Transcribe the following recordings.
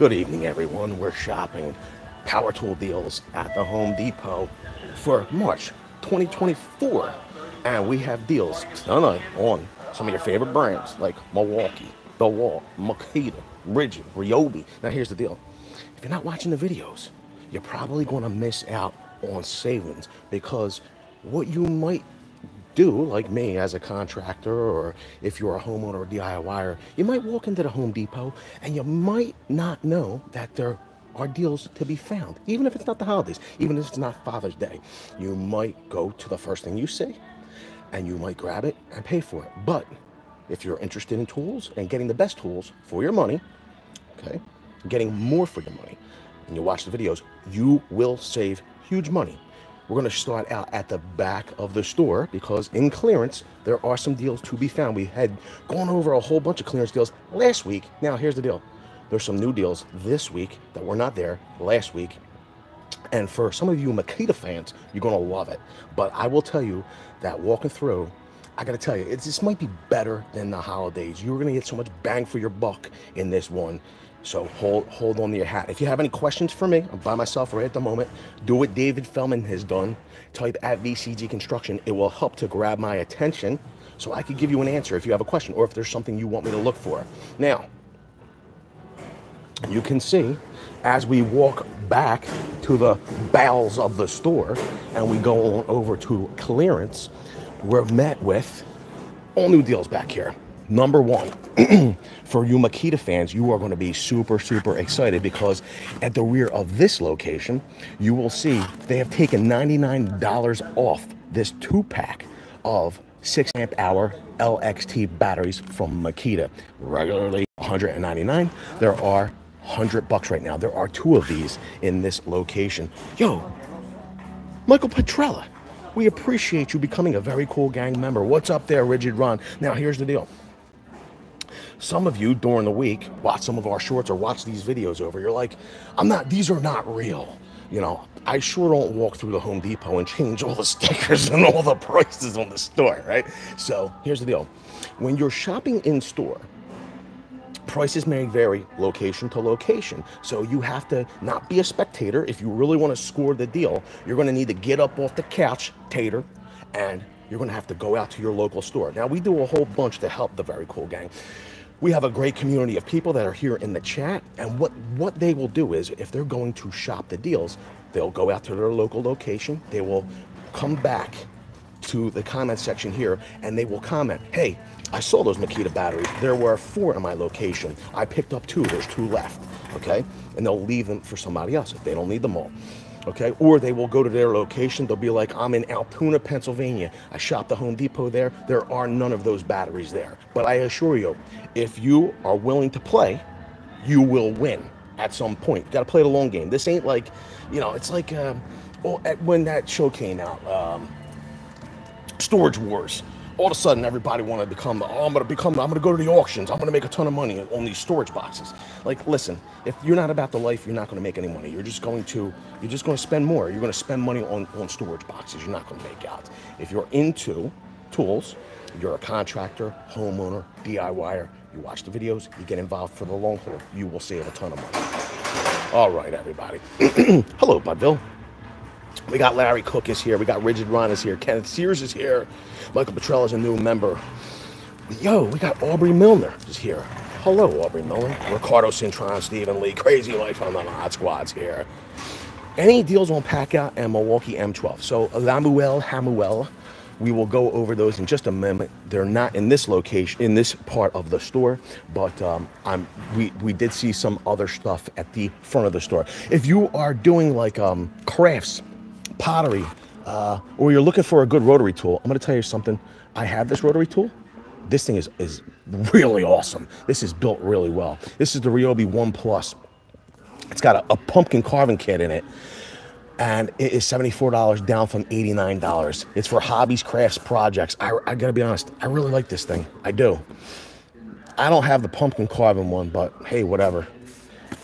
Good evening, everyone. We're shopping power tool deals at the Home Depot for March 2024. And we have deals tonight on some of your favorite brands like Milwaukee, DeWalt, Makita, Ridgid, Ryobi. Now, here's the deal if you're not watching the videos, you're probably going to miss out on savings because what you might do, like me as a contractor, or if you're a homeowner or DIYer, you might walk into the Home Depot and you might not know that there are deals to be found, even if it's not the holidays, even if it's not Father's Day. You might go to the first thing you see and you might grab it and pay for it. But if you're interested in tools and getting the best tools for your money, okay, getting more for your money, and you watch the videos, you will save huge money we're going to start out at the back of the store because in clearance, there are some deals to be found. We had gone over a whole bunch of clearance deals last week. Now, here's the deal there's some new deals this week that were not there last week. And for some of you Makita fans, you're going to love it. But I will tell you that walking through, I got to tell you, this might be better than the holidays. You're going to get so much bang for your buck in this one. So hold hold on to your hat. If you have any questions for me, I'm by myself right at the moment. Do what David Feldman has done. Type at VCG Construction. It will help to grab my attention so I could give you an answer if you have a question or if there's something you want me to look for. Now, you can see as we walk back to the bowels of the store and we go on over to clearance, we're met with all new deals back here number one, for you Makita fans, you are going to be super, super excited because at the rear of this location, you will see they have taken $99 off this two pack of 6 amp hour LXT batteries from Makita. Regularly 199 there are 100 bucks right now. There are two of these in this location. Yo, Michael Petrella, we appreciate you becoming a very cool gang member. What's up there, Rigid Ron? Now, here's the deal. Some of you during the week watch some of our shorts or watch these videos over. You're like, I'm not, these are not real. You know, I sure don't walk through the Home Depot and change all the stickers and all the prices on the store, right? So here's the deal when you're shopping in store, prices may vary location to location. So you have to not be a spectator. If you really want to score the deal, you're going to need to get up off the couch, tater, and you're going to have to go out to your local store. Now, we do a whole bunch to help the Very Cool Gang we have a great community of people that are here in the chat and what what they will do is if they're going to shop the deals they'll go out to their local location they will come back to the comment section here and they will comment hey i saw those makita batteries. There were four in my location. I picked up two. There's two left okay? And they'll leave them for somebody else if they don't need them all okay? Or they will go to their location. They'll be like, I'm in Altoona, Pennsylvania. I shop the Home Depot there. There are none of those batteries there. But I assure you, if you are willing to play, you will win at some point. You got to play the long game. This ain't like, you know, it's like well, when that show came out, um, Storage Wars all of a sudden everybody wanted to become oh i'm gonna become i'm gonna go to the auctions. I'm gonna make a ton of money on these storage boxes. Like listen if you're not about the life you're not gonna make any money. You're just going to you're just gonna spend more. You're gonna spend money on, on storage boxes. You're not gonna make out. If you're into tools you're a contractor homeowner diyer you watch the videos you get involved for the long haul you will save a ton of money. All right everybody. Hello budville we got Larry Cook is here. We got Rigid Ron is here. Kenneth Sears is here. Michael Petrella is a new member. Yo, we got Aubrey Milner is here. Hello, Aubrey Milner. Ricardo Cintron, Stephen Lee. Crazy Life on the Hot Squads here. Any deals on PACKOUT and Milwaukee M12. So, Lamuel Hamuel, we will go over those in just a moment. They're not in this location, in this part of the store, but um, I'm, we, we did see some other stuff at the front of the store. If you are doing like um, crafts, pottery, uh, or you're looking for a good rotary tool, I'm going to tell you something. I have this rotary tool. This thing is, is really awesome. This is built really well. This is the Ryobi One Plus. It's got a, a pumpkin carving kit in it and it is $74 down from $89. It's for hobbies, crafts, projects. I, I, gotta be honest, I really like this thing. I do. I don't have the pumpkin carving one, but hey, whatever.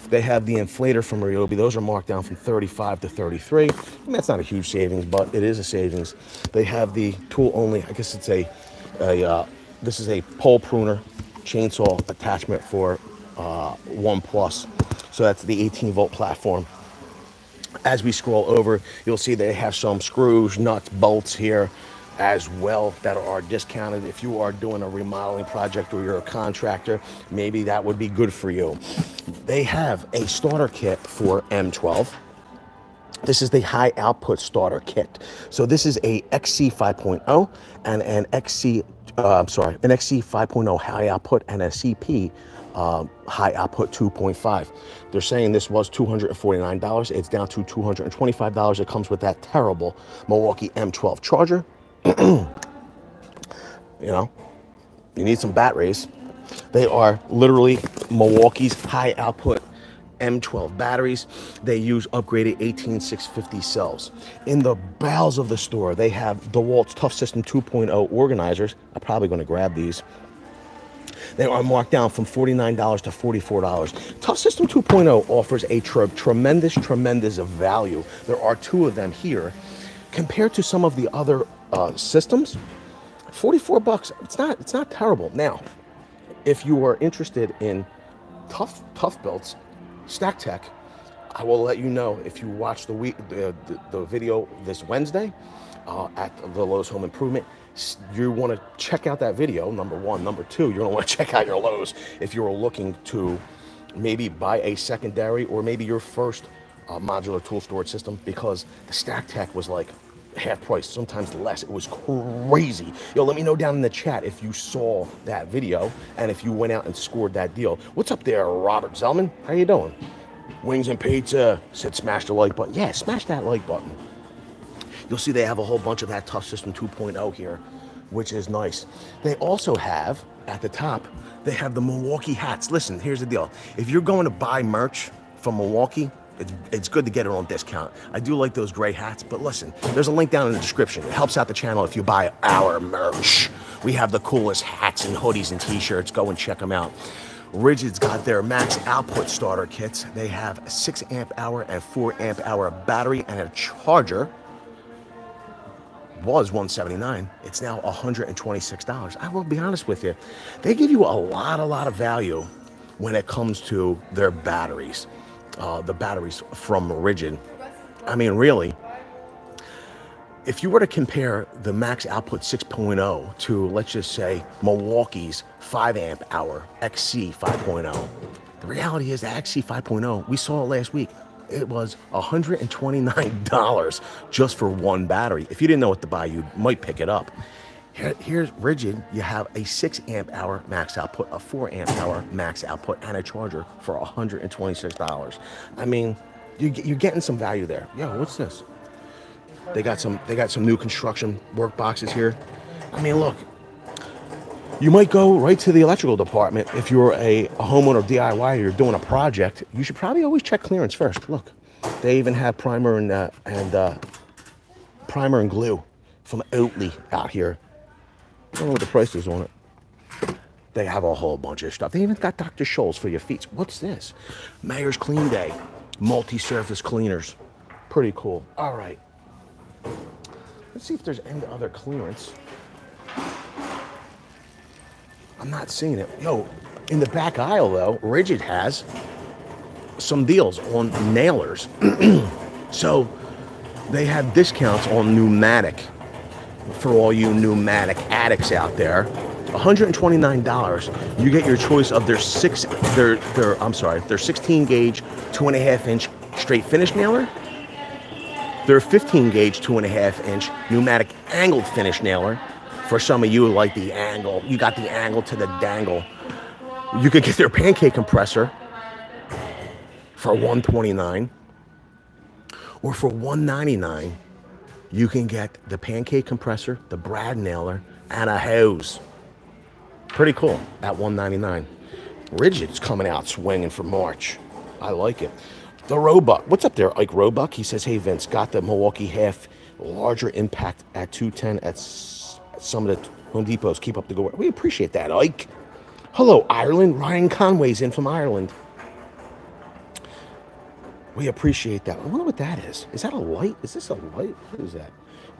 They have the inflator from Ryobi. Those are marked down from 35 to 33. I mean, that's not a huge savings, but it is a savings. They have the tool only. I guess it's a, a uh, this is a pole pruner chainsaw attachment for uh, One Plus. So that's the 18 volt platform. As we scroll over, you'll see they have some screws, nuts, bolts here as well that are discounted. If you are doing a remodeling project or you're a contractor, maybe that would be good for you. They have a starter kit for M12. This is the high output starter kit. So this is a XC 5.0 and an XC, uh, I'm sorry, an XC 5.0 high output and a CP uh, high output 2.5. They're saying this was $249. It's down to $225. It comes with that terrible Milwaukee M12 charger. you know, you need some batteries. They are literally Milwaukee's high output M12 batteries. They use upgraded 18650 cells. In the bowels of the store, they have DeWalt's Tough System 2.0 organizers. I'm probably going to grab these. They are marked down from $49 to $44. Tough System 2.0 offers a tre tremendous, tremendous value. There are two of them here. Compared to some of the other uh, systems, 44 bucks, it's not, it's not terrible. Now, if you are interested in tough, ToughBuilts, Stack Tech, I will let you know if you watch the week the, the, the video this Wednesday uh, at the Lowe's Home Improvement. You want to check out that video, number one. Number two, you're to want to check out your Lowe's if you're looking to maybe buy a secondary or maybe your first uh, modular tool storage system because the StackTech was like half price, sometimes less. It was crazy. Yo, let me know down in the chat if you saw that video and if you went out and scored that deal. What's up there, Robert Zellman? How you doing? Wings and pizza. Said smash the like button. Yeah, smash that like button. You'll see they have a whole bunch of that Tough System 2.0 here, which is nice. They also have, at the top, they have the Milwaukee hats. Listen, here's the deal. If you're going to buy merch from Milwaukee, it's, good to get it on discount. I do like those gray hats, but listen, there's a link down in the description. It helps out the channel if you buy our merch. We have the coolest hats and hoodies and t-shirts. Go and check them out. Ridgid's got their max output starter kits. They have a 6 amp hour and 4 amp hour battery and a charger. Was 179 It's now $126. I will be honest with you. They give you a lot, a lot of value when it comes to their batteries uh, the batteries from Ridgid. I mean, really, if you were to compare the max output 6.0 to, let's just say, Milwaukee's 5 amp hour XC 5.0, the reality is the XC 5.0, we saw it last week. It was $129 just for one battery. If you didn't know what to buy, you might pick it up. Here, here's Ridgid, You have a six amp hour max output, a four amp hour max output, and a charger for $126. I mean, you, you're getting some value there. Yeah, what's this? They got some. They got some new construction work boxes here. I mean, look. You might go right to the electrical department if you're a, a homeowner DIY. Or you're doing a project. You should probably always check clearance first. Look, they even have primer and uh, and uh, primer and glue from Oatey out here I don't know what the price is on it. They have a whole bunch of stuff. They even got Dr. Scholl's for your feet. What's this? Meyer's Clean Day. Multi-surface cleaners. Pretty cool. All right. Let's see if there's any other clearance. I'm not seeing it. Yo, in the back aisle though, Ridgid has some deals on nailers. so they have discounts on pneumatic for all you pneumatic addicts out there. $129. You get your choice of their six, their, their, I'm sorry, their 16 gauge, two and a half inch straight finish nailer, their 15 gauge, two and a half inch pneumatic angled finish nailer. For some of you, like the angle, you got the angle to the dangle. You could get their pancake compressor for 129 or for 199 you can get the pancake compressor, the brad nailer, and a hose. Pretty cool at 199 Ridgid's coming out swinging for March. I like it. The Roebuck. What's up there, Ike Roebuck? He says, hey, Vince, got the Milwaukee half larger impact at 210 at some of the Home Depots. Keep up the good work. We appreciate that, Ike. Hello, Ireland. Ryan Conway's in from Ireland. We appreciate that. I wonder what that is. Is that a light? Is this a light? What is that?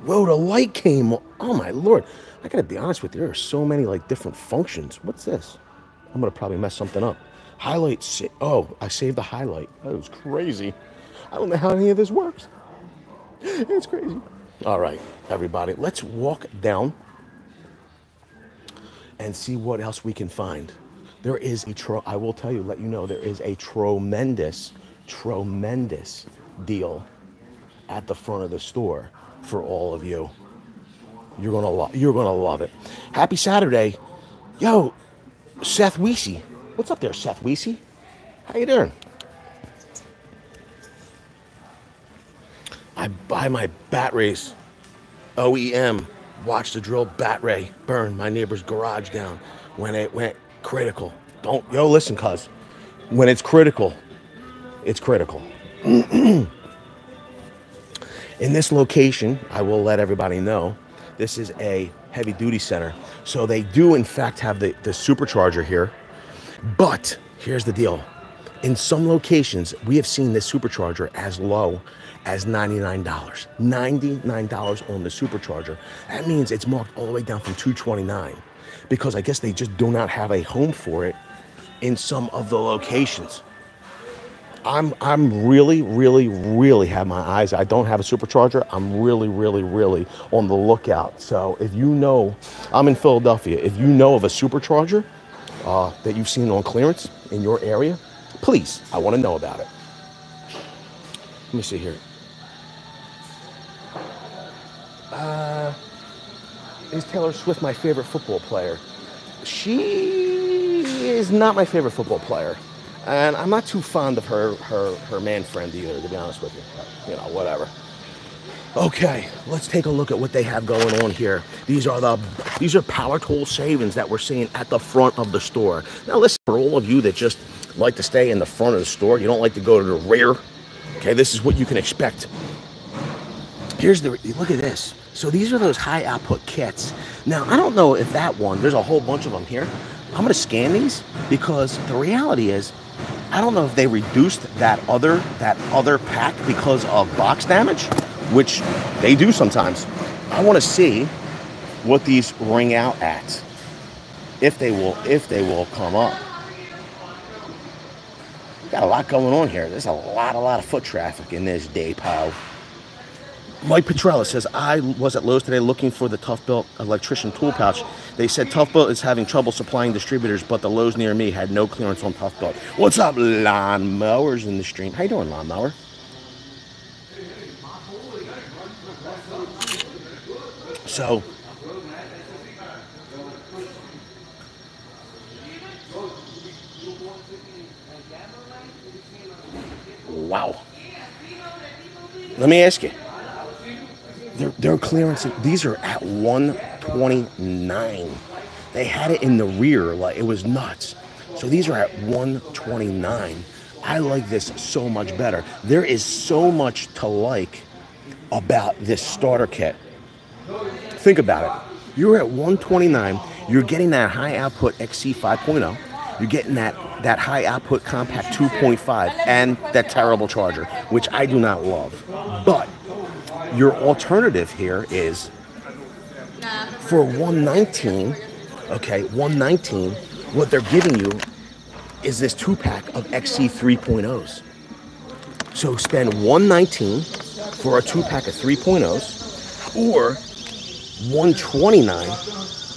Whoa, the light came. Oh my lord! I gotta be honest with you. There are so many like different functions. What's this? I'm gonna probably mess something up. Highlight. Sa- oh, I saved the highlight. That was crazy. I don't know how any of this works. It's crazy. All right, everybody, let's walk down and see what else we can find. There is a, tro- I will tell you, let you know, there is a tremendous, tremendous deal at the front of the store for all of you. You're gonna love, you're gonna love it. Happy Saturday, yo, Seth Weesey. What's up there, Seth Weesey? How you doing? I buy my bat race OEM Watch the drill bat ray burn my neighbor's garage down when it went critical. Don't, yo, listen, cuz. When it's critical, it's critical. In this location, I will let everybody know, this is a heavy duty center. So they do, in fact, have the, the supercharger here. But here's the deal in some locations, we have seen this supercharger as low as $99. $99 on the supercharger. That means it's marked all the way down from 229 because I guess they just do not have a home for it in some of the locations. I'm I'm really, really, really have my eyes. I don't have a supercharger. I'm really, really, really on the lookout. So if you know, I'm in Philadelphia. If you know of a supercharger uh, that you've seen on clearance in your area, please, I want to know about it. Let me see here. Uh, is Taylor Swift my favorite football player? She is not my favorite football player. And I'm not too fond of her her her man friend either, to be honest with you. But, you know, whatever. Okay, let's take a look at what they have going on here. These are the these are power tool savings that we're seeing at the front of the store. Now listen, for all of you that just like to stay in the front of the store, you don't like to go to the rear. Okay, this is what you can expect. Here's the look at this. So these are those high output kits. Now I don't know if that one. There's a whole bunch of them here. I'm gonna scan these because the reality is, I don't know if they reduced that other that other pack because of box damage, which they do sometimes. I want to see what these ring out at, if they will if they will come up. Got a lot going on here. There's a lot, a lot of foot traffic in this depot. Mike Petrella says, I was at Lowe's today looking for the ToughBuilt electrician tool pouch. They said ToughBuilt is having trouble supplying distributors, but the Lowe's near me had no clearance on ToughBuilt. What's up, lawn mowers in the stream? How you doing, lawn mower? So, wow. Let me ask you. Their, their clearance, these are at 129. They had it in the rear, like it was nuts. So these are at 129. I like this so much better. There is so much to like about this starter kit. Think about it. You're at 129. You're getting that high output XC 5.0. You're getting that that high output compact 2.5 and that terrible charger, which I do not love. But your alternative here is for 119, okay, 119, what they're giving you is this two pack of XC 3.0s. So spend 119 for a two pack of 3.0s or 129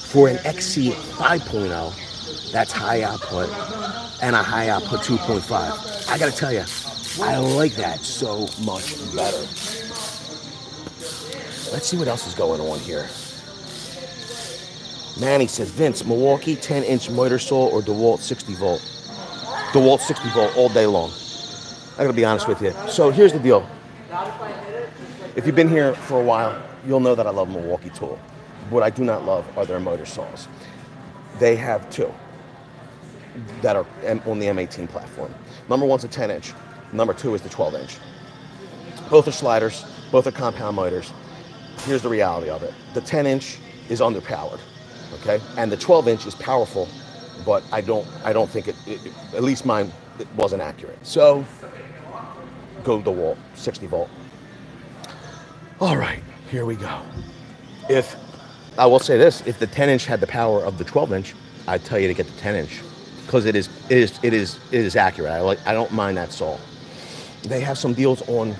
for an XC 5.0 that's high output and a high output 2.5. I gotta tell you, I like that so much better. Let's see what else is going on here. Manny says, Vince, Milwaukee 10 inch miter saw or DeWalt 60 volt? DeWalt 60 volt all day long. I gotta be honest with you. So here's the deal. If you've been here for a while, you'll know that I love Milwaukee tool. What I do not love are their miter saws. They have two that are on the M18 platform. Number one's a 10 inch. Number two is the 12 inch. Both are sliders. Both are compound miters. Here's the reality of it: the 10 inch is underpowered, okay, and the 12 inch is powerful, but I don't I don't think it, it at least mine it wasn't accurate. So go DeWalt, 60 volt. All right, here we go. If I will say this, if the 10 inch had the power of the 12 inch, I'd tell you to get the 10 inch. because it is it is it is it is accurate. I like I don't mind that salt. They have some deals on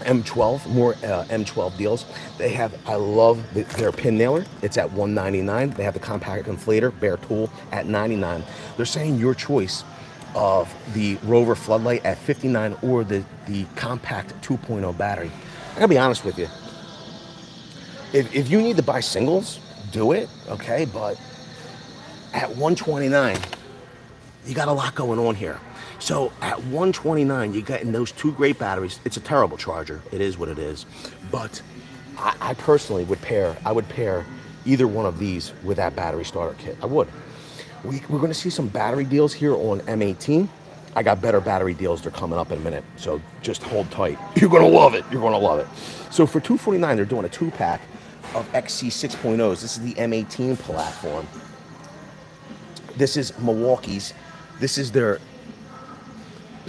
M12, more uh, M12 deals. They have, I love the, their pin nailer. It's at 199. They have the compact inflator, bare tool at 99. They're saying your choice of the Rover floodlight at 59 or the, the compact 2.0 battery. I gotta be honest with you. If, if you need to buy singles, do it, okay? But at 129, you got a lot going on here. So at 129, you get in those two great batteries. It's a terrible charger. It is what it is. But I, I personally would pair, I would pair either one of these with that battery starter kit. I would. We, we're going to see some battery deals here on M18. I got better battery deals. They're coming up in a minute. So just hold tight. You're going to love it. You're going to love it. So for 249, they're doing a two pack of XC 6.0s. This is the M18 platform. This is Milwaukee's. This is their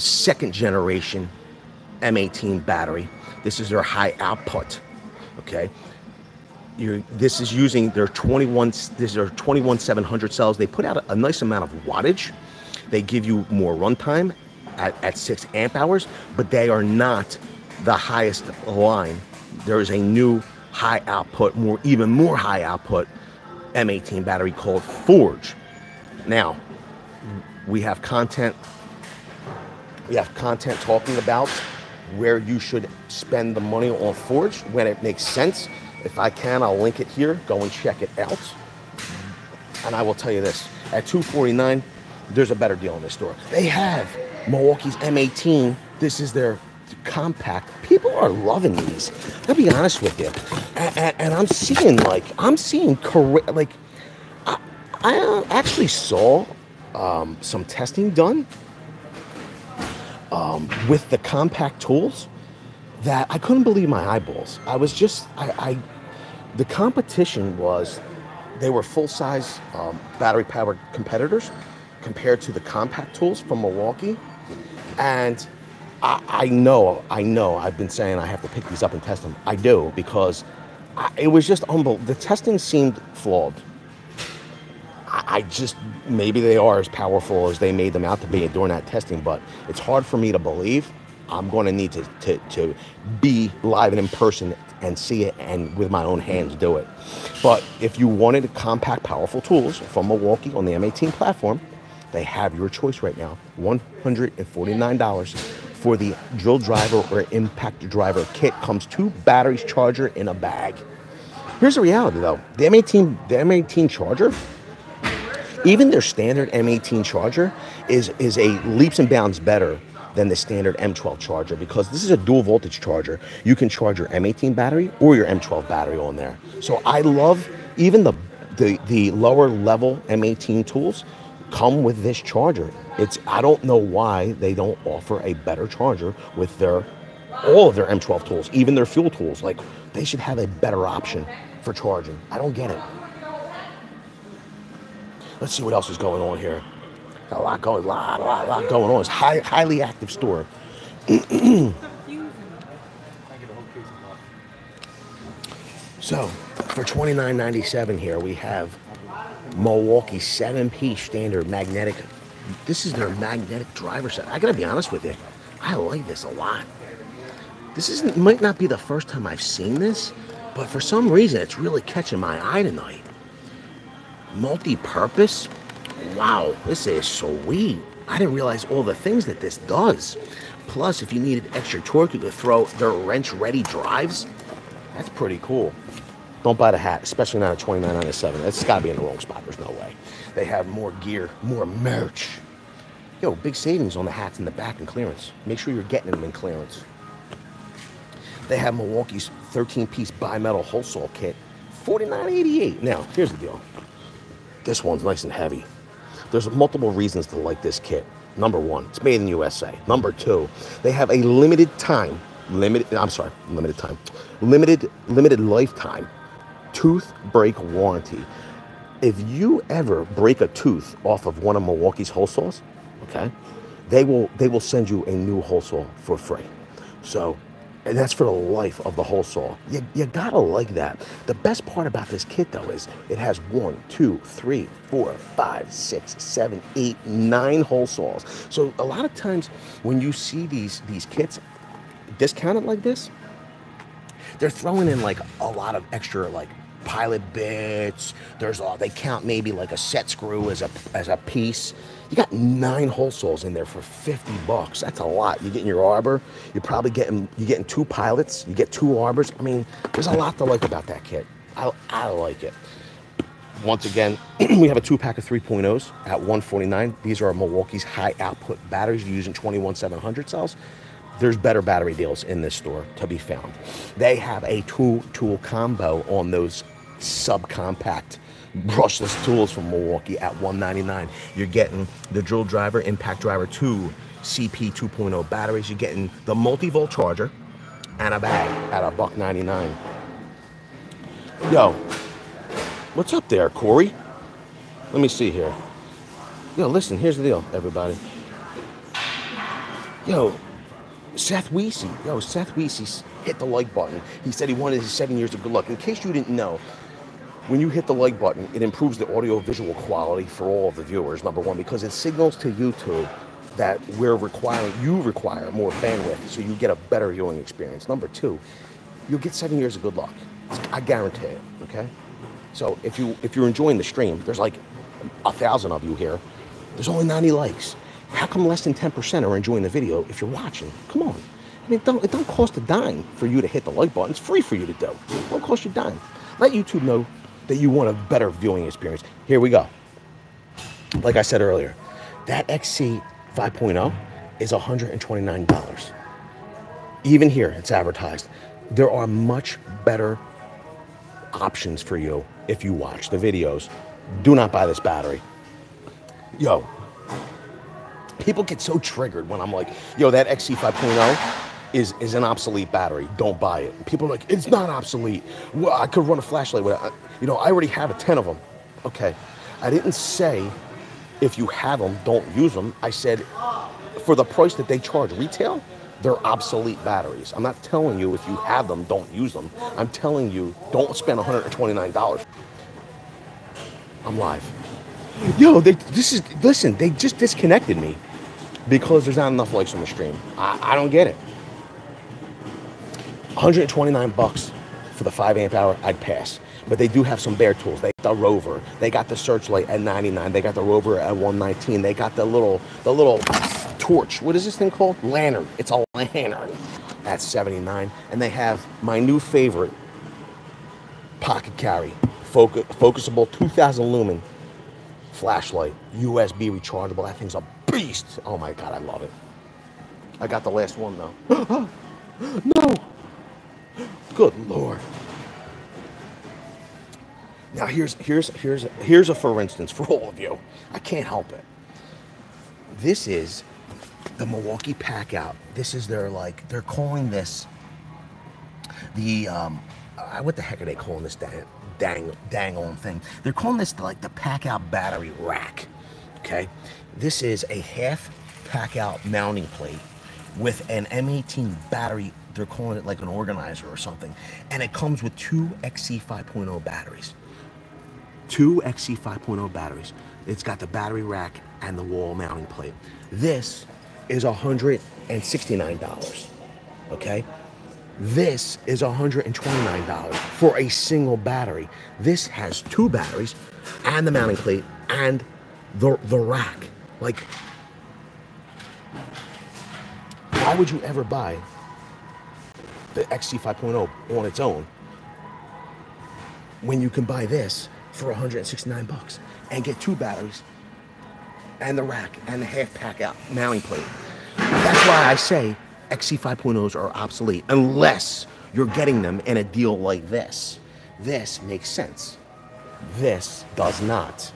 second generation M18 battery. This is their high output. Okay. You're, this is using their 21 this is their 21700 cells they put out a, a, nice amount of wattage they give you more runtime at, at 6 amp hours but they are not the highest line there is a new high output more even more high output m18 battery called forge now we have content we have content talking about where you should spend the money on Forge when it makes sense. If I can, I'll link it here. Go and check it out. And I will tell you this at 249 there's a better deal in this store. They have Milwaukee's M18. This is their compact. People are loving these. I'll be honest with you. And, and, and I'm seeing like, I'm seeing correct, like, I, I actually saw um, some testing done um, with the compact tools that I couldn't believe my eyeballs. I was just, I, I the competition was, they were full size um, battery powered competitors compared to the compact tools from Milwaukee. And I, I, know, I know, I've been saying I have to pick these up and test them. I do because I, it was just unbelievable. The testing seemed flawed. I just maybe they are as powerful as they made them out to be during that testing, but it's hard for me to believe. I'm going to need to, to, to be live and in person and see it and with my own hands do it. But if you wanted compact, powerful tools from Milwaukee on the M18 platform, they have your choice right now $149 for the drill driver or impact driver kit. Comes two batteries, charger in a bag. Here's the reality though the M18, the M18 charger even their standard M18 charger is, is a leaps and bounds better than the standard M12 charger because this is a dual voltage charger. You can charge your M18 battery or your M12 battery on there. So I love even the the, the lower level M18 tools come with this charger. It's I don't know why they don't offer a better charger with their all of their M12 tools, even their fuel tools. Like they should have a better option for charging. I don't get it. Let's see what else is going on here. Got a lot going, a lot, lot, lot going on. It's high, highly active store. so, for $29.97 here, we have Milwaukee 7-piece standard magnetic. This is their magnetic driver set. I gotta be honest with you, I like this a lot. This isn't might not be the first time I've seen this, but for some reason it's really catching my eye tonight multi-purpose. Wow, this is so sweet. I didn't realize all the things that this does. Plus, if you needed extra torque, you could throw their wrench-ready drives. That's pretty cool. Don't buy the hat, especially not a 2997. It's got to be in the wrong spot. There's no way. They have more gear, more merch. Yo, big savings on the hats in the back and clearance. Make sure you're getting them in clearance. They have Milwaukee's 13-piece bimetal hole saw kit, 49.88. Now, here's the deal. This one's nice and heavy. There's multiple reasons to like this kit. Number one, it's made in USA. Number two, they have a limited time, limited, I'm sorry, limited time, limited, limited lifetime tooth break warranty. If you ever break a tooth off of one of Milwaukee's hole okay, they will, they will send you a new hole for free. So And that's for the life of the hole saw. You, you gotta like that. The best part about this kit though is it has one, two, three, four, five, six, seven, eight, nine hole saws. So a lot of times when you see these these kits discounted like this, they're throwing in like a lot of extra like pilot bits. There's a, they count maybe like a set screw as a as a piece. You got nine hole saws in there for 50 bucks. That's a lot. You get in your arbor, you're probably getting you're getting two pilots, you get two arbors. I mean, there's a lot to like about that kit. I, I like it. Once again, we have a two pack of 3.0s at 149. These are Milwaukee's high output batteries using 21 cells there's better battery deals in this store to be found. They have a two tool combo on those subcompact brushless tools from Milwaukee at 199. You're getting the drill driver, impact driver 2 CP 2.0 batteries. You're getting the multi-volt charger and a bag at a buck 99. Yo, what's up there, Corey? Let me see here. Yo, listen, here's the deal, everybody. Yo, Seth Weesey, yo, Seth Weesey hit the like button. He said he wanted his seven years of good luck. In case you didn't know, when you hit the like button, it improves the audio visual quality for all of the viewers, number one, because it signals to YouTube that we're requiring, you require more bandwidth so you get a better viewing experience. Number two, you'll get seven years of good luck. I guarantee it, okay? So if, you, if you're enjoying the stream, there's like a thousand of you here, there's only 90 likes. How come less than 10% are enjoying the video if you're watching? Come on. I mean, it don't, it don't cost a dime for you to hit the like button. It's free for you to do. It won't cost you a dime. Let YouTube know that you want a better viewing experience. Here we go. Like I said earlier, that XC 5.0 is $129. Even here, it's advertised. There are much better options for you if you watch the videos. Do not buy this battery. Yo, people get so triggered when I'm like, yo, that XC 5.0 is, is an obsolete battery. Don't buy it. People are like, it's not obsolete. Well, I could run a flashlight with it. You know, I already have a 10 of them. Okay. I didn't say if you have them, don't use them. I said for the price that they charge retail, they're obsolete batteries. I'm not telling you if you have them, don't use them. I'm telling you, don't spend $129. I'm live. Yo, they, this is, listen, they just disconnected me because there's not enough likes on the stream. I, I don't get it. 129 bucks for the 5 amp hour, I'd pass. But they do have some bare tools. They got the Rover. They got the Searchlight at 99. They got the Rover at 119. They got the little the little torch. What is this thing called? Lantern. It's a lantern at 79. And they have my new favorite pocket carry, focus, focusable 2000 lumen flashlight, USB rechargeable. That thing's a beast. Oh my God, I love it. I got the last one though. no. Good Lord. Now here's here's here's here's a for instance for all of you. I can't help it. This is the Milwaukee Pack Out. This is their like they're calling this the um uh, what the heck are they calling this dang dang dang on thing? They're calling this like the Pack Out battery rack. Okay, this is a half Pack Out mounting plate with an M18 battery. They're calling it like an organizer or something, and it comes with two XC 5.0 batteries two XC 5.0 batteries. It's got the battery rack and the wall mounting plate. This is $169, okay? This is $129 for a single battery. This has two batteries and the mounting plate and the, the rack. Like, why would you ever buy the XC 5.0 on its own when you can buy this for 169 bucks and get two batteries and the rack and the half pack out mounting plate. That's why I say XC 5.0s are obsolete unless you're getting them in a deal like this. This makes sense. This does not.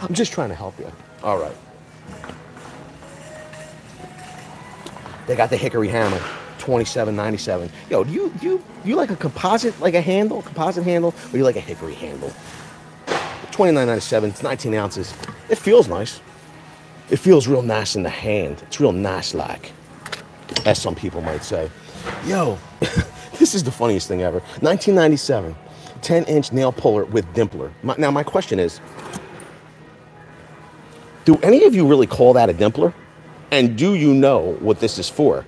I'm just trying to help you. All right. They got the hickory hammer. 27.97. Yo, do you do you do you like a composite like a handle, composite handle, or you like a hickory handle? 29.97. It's 19 ounces. It feels nice. It feels real nice in the hand. It's real nice like. as some people might say. Yo, this is the funniest thing ever. 1997, 10 inch nail puller with dimpler. My, now, my question is do any of you really call that a dimpler? And do you know what this is for?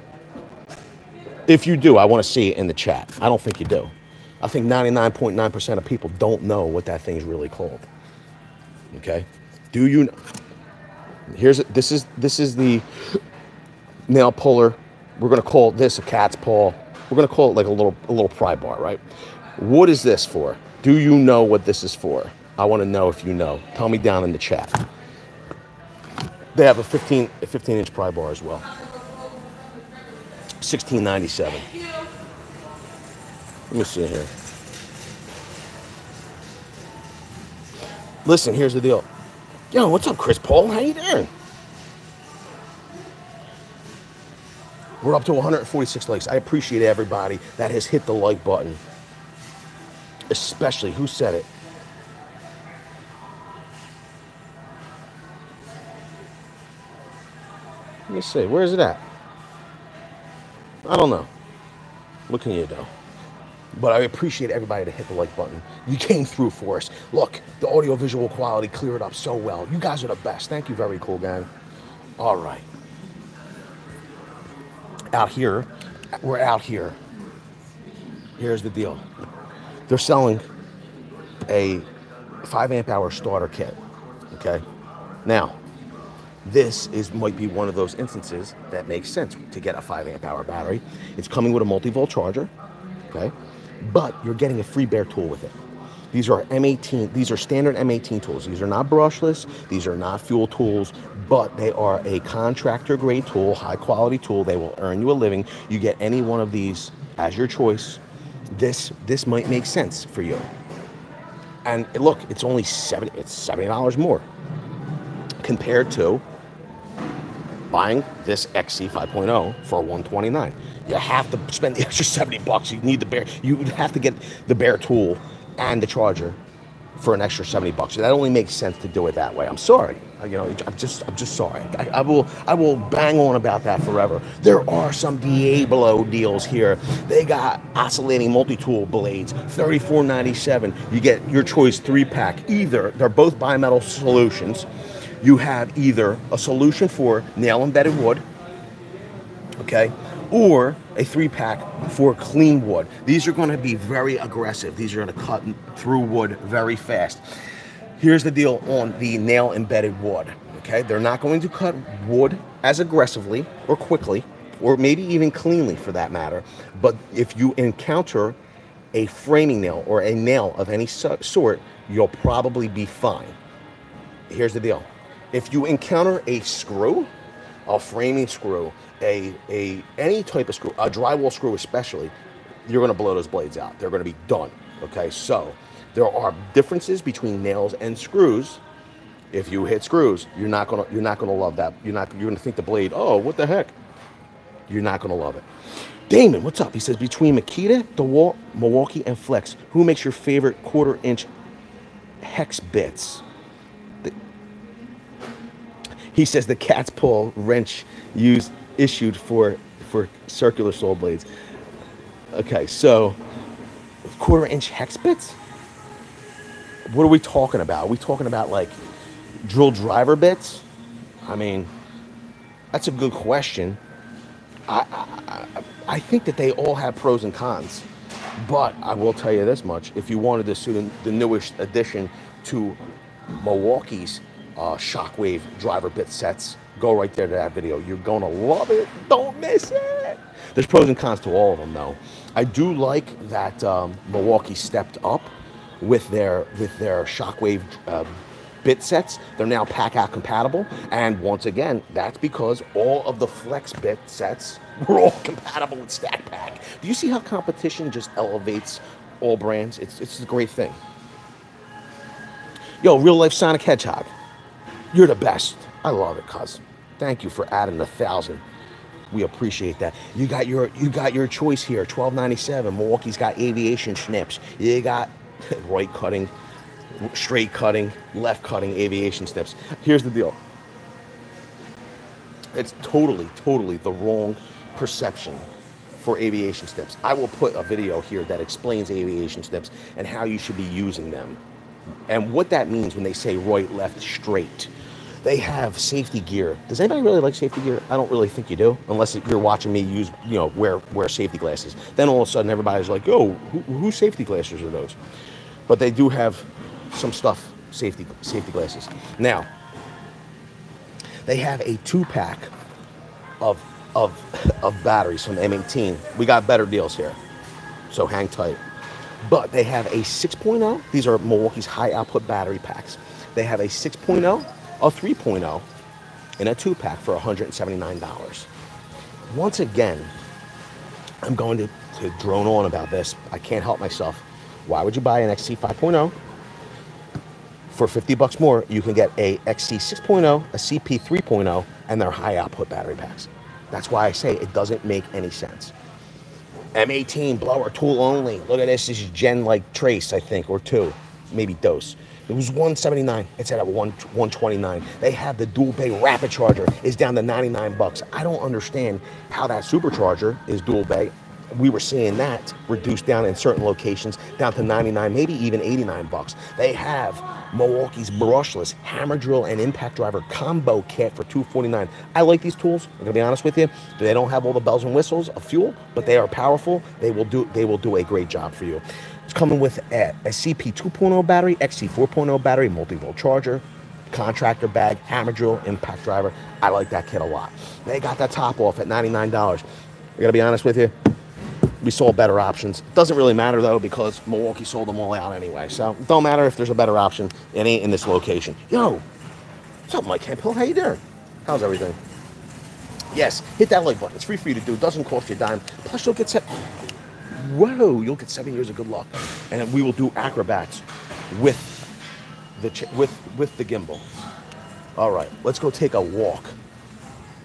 If you do, I want to see it in the chat. I don't think you do. I think 99.9% of people don't know what that thing is really called. Okay? Do you know? Here's this is this is the nail puller. We're gonna call this a cat's paw. We're gonna call it like a little a little pry bar, right? What is this for? Do you know what this is for? I want to know if you know. Tell me down in the chat. They have a 15 a 15 inch pry bar as well. 1697. Let me see here. Listen, here's the deal. Yo, what's up, Chris Paul? How you doing? We're up to 146 likes. I appreciate everybody that has hit the like button. Especially, who said it? Let me see. Where is it at? I don't know. What can you do? But I appreciate everybody to hit the like button. You came through for us. Look, the audio visual quality cleared up so well. You guys are the best. Thank you, very cool gang. All right. Out here, we're out here. Here's the deal. They're selling a 5 amp hour starter kit. Okay. Now, this is might be one of those instances that makes sense to get a 5 amp hour battery. It's coming with a multi-volt charger. Okay but you're getting a free bare tool with it. These are M18, these are standard M18 tools. These are not brushless, these are not fuel tools, but they are a contractor grade tool, high quality tool. They will earn you a living. You get any one of these as your choice. This this might make sense for you. And look, it's only 70 it's $70 more compared to buying this XC 5.0 for 129 you have to spend the extra 70 bucks. You need the bare. You would have to get the bare tool and the charger for an extra 70 bucks. That only makes sense to do it that way. I'm sorry. You know, I'm just, I'm just sorry. I, I, will, I will bang on about that forever. There are some Diablo deals here. They got oscillating multi-tool blades, 34.97. You get your choice three pack. Either they're both bimetal solutions. You have either a solution for nail embedded wood, okay, or a three pack for clean wood. These are going to be very aggressive. These are to cut through wood very fast. Here's the deal on the nail embedded wood. Okay, they're not going to cut wood as aggressively or quickly, or maybe even cleanly for that matter. But if you encounter a framing nail or a nail of any sort, you'll probably be fine. Here's the deal if you encounter a screw, a framing screw, a, a any type of screw, a drywall screw especially, you're going to blow those blades out. They're going to be done. Okay, so there are differences between nails and screws. If you hit screws, you're not gonna you're not gonna love that. You're not you're gonna think the blade. Oh, what the heck? You're not gonna love it. Damon, what's up? He says between Makita, DeWalt, Milwaukee, and Flex, who makes your favorite quarter inch hex bits? The, he says the cat's paw wrench used issued for for circular saw blades. Okay, so quarter inch hex bits. What are we talking about? Are we talking about like drill driver bits? I mean, that's a good question. I, I, I think that they all have pros and cons, but I will tell you this much: if you wanted to see the newest addition to Milwaukee's uh, Shockwave driver bit sets, go right there to that video. You're going to love it. Don't miss it. There's pros and cons to all of them, though. I do like that um, Milwaukee stepped up with their with their Shockwave uh, bit sets. They're now pack-out compatible, and once again, that's because all of the Flex bit sets were all compatible with StackPack. Do you see how competition just elevates all brands? It's it's a great thing. Yo, real life Sonic Hedgehog, you're the best. I love it, cuz. Thank you for adding a thousand. We appreciate that. You got your you got your choice here. Twelve ninety seven. Milwaukee's got aviation snips. You got right cutting, straight cutting, left cutting aviation snips. Here's the deal. It's totally, totally the wrong perception for aviation snips. I will put a video here that explains aviation snips and how you should be using them and what that means when they say right, left, straight. They have safety gear. Does anybody really like safety gear? I don't really think you do, unless you're watching me use, you know, wear wear safety glasses. Then all of a sudden everybody's like, "Oh, who, whose safety glasses are those?" But they do have some stuff safety safety glasses. Now, they have a two pack of of of batteries from M18. We got better deals here, so hang tight. But they have a 6.0. These are Milwaukee's high output battery packs. They have a 6.0, a 3.0, and a two pack for $179. Once again, I'm going to, to drone on about this. I can't help myself. Why would you buy an XC 5.0? For 50 bucks more, you can get a XC 6.0, a CP 3.0, and their high output battery packs. That's why I say it doesn't make any sense. M18 blower tool only. Look at this. This is Gen like Trace, I think, or two, maybe dose. It was 179. It's at 1 129. They have the dual bay rapid charger is down to 99 bucks. I don't understand how that supercharger is dual bay we were seeing that reduced down in certain locations down to 99 maybe even 89 bucks they have milwaukee's brushless hammer drill and impact driver combo kit for 249 i like these tools i'm gonna be honest with you. They don't have all the bells and whistles of fuel but they are powerful. They will do they will do a great job for you. It's coming with a, a cp 2.0 battery xc 4.0 battery multi-volt charger contractor bag hammer drill impact driver. I like that kit a lot. They got that top off at $99 i gotta be honest with you we saw better options. Doesn't really matter though because Milwaukee sold them all out anyway. So don't matter if there's a better option. It ain't in this location. Yo, what's up, Mike Hemphill? How you doing? How's everything? Yes, hit that like button. It's free for you to do. It doesn't cost you a dime. Plus, you'll get set. Whoa, you'll get seven years of good luck, and we will do acrobats with the with with the gimbal. All right, let's go take a walk.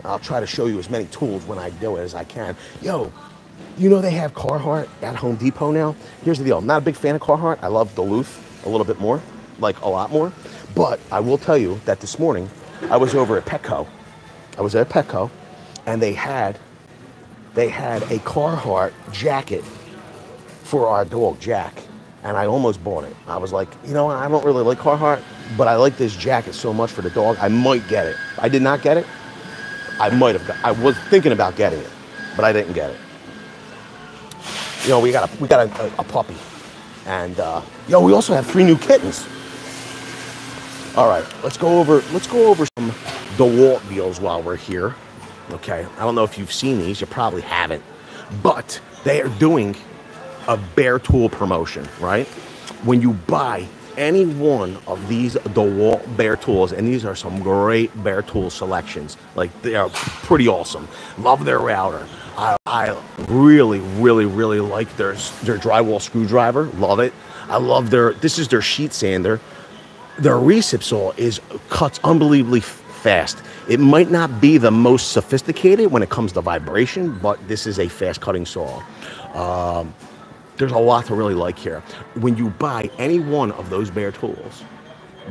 I'll try to show you as many tools when I do it as I can. Yo, you know they have Carhartt at Home Depot now? Here's the deal. I'm not a big fan of Carhartt. I love Duluth a little bit more, like a lot more. But I will tell you that this morning I was over at Petco. I was at Petco and they had they had a Carhartt jacket for our dog Jack. And I almost bought it. I was like, you know, I don't really like Carhartt, but I like this jacket so much for the dog. I might get it. I did not get it. I might have. Got, I was thinking about getting it, but I didn't get it you know, we got a we got a, a, a puppy, and uh, yo, we also have three new kittens. All right, let's go over let's go over some DeWalt deals while we're here. Okay, I don't know if you've seen these, you probably haven't, but they are doing a bare tool promotion, right? When you buy any one of these DeWalt bare tools, and these are some great bare tool selections. Like they are pretty awesome. Love their router. I, I really, really, really like their their drywall screwdriver. Love it. I love their. This is their sheet sander. Their recip saw is cuts unbelievably fast. It might not be the most sophisticated when it comes to vibration, but this is a fast cutting saw. Um, there's a lot to really like here. When you buy any one of those bare tools,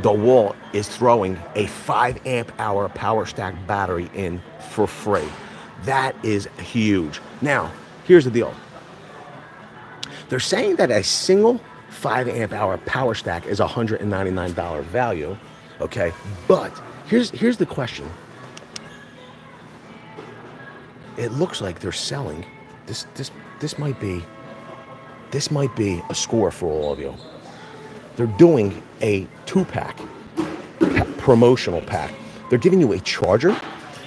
DeWalt is throwing a 5 amp hour power stack battery in for free. That is huge. Now, here's the deal. They're saying that a single 5 amp hour power stack is $199 value, okay? But here's here's the question. It looks like they're selling this this this might be this might be a score for all of you. They're doing a two pack, promotional pack. They're giving you a charger,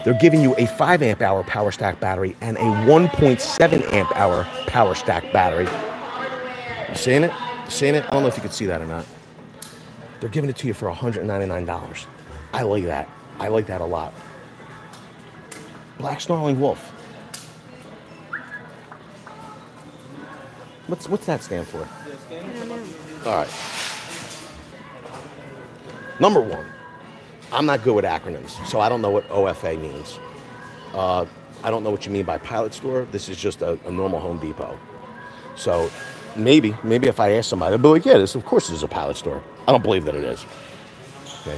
they're giving you a 5 amp hour power stack battery and a 1.7 amp hour power stack battery. You seeing it? You seeing it? I don't know if you can see that or not. They're giving it to you for $199. I like that. I like that a lot. Black Snarling Wolf. What's what's that stand for? All right. Number one, I'm not good with acronyms, so I don't know what OFA means. Uh, I don't know what you mean by pilot store. This is just a, a, normal Home Depot. So maybe, maybe if I ask somebody, they'll be like, yeah, this, of course this is a pilot store. I don't believe that it is. Okay.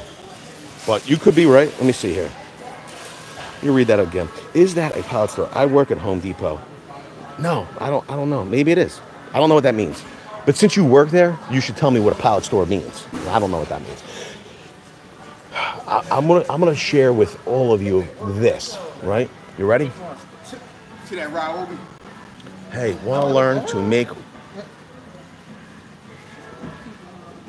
But you could be right. Let me see here. You read that again. Is that a pilot store? I work at Home Depot. No, I don't. I don't know. Maybe it is. I don't know what that means. But since you work there, you should tell me what a pilot store means. I don't know what that means. I, am gonna I'm gonna share with all of you this. Right? You ready? See that ride Hey, want to learn to make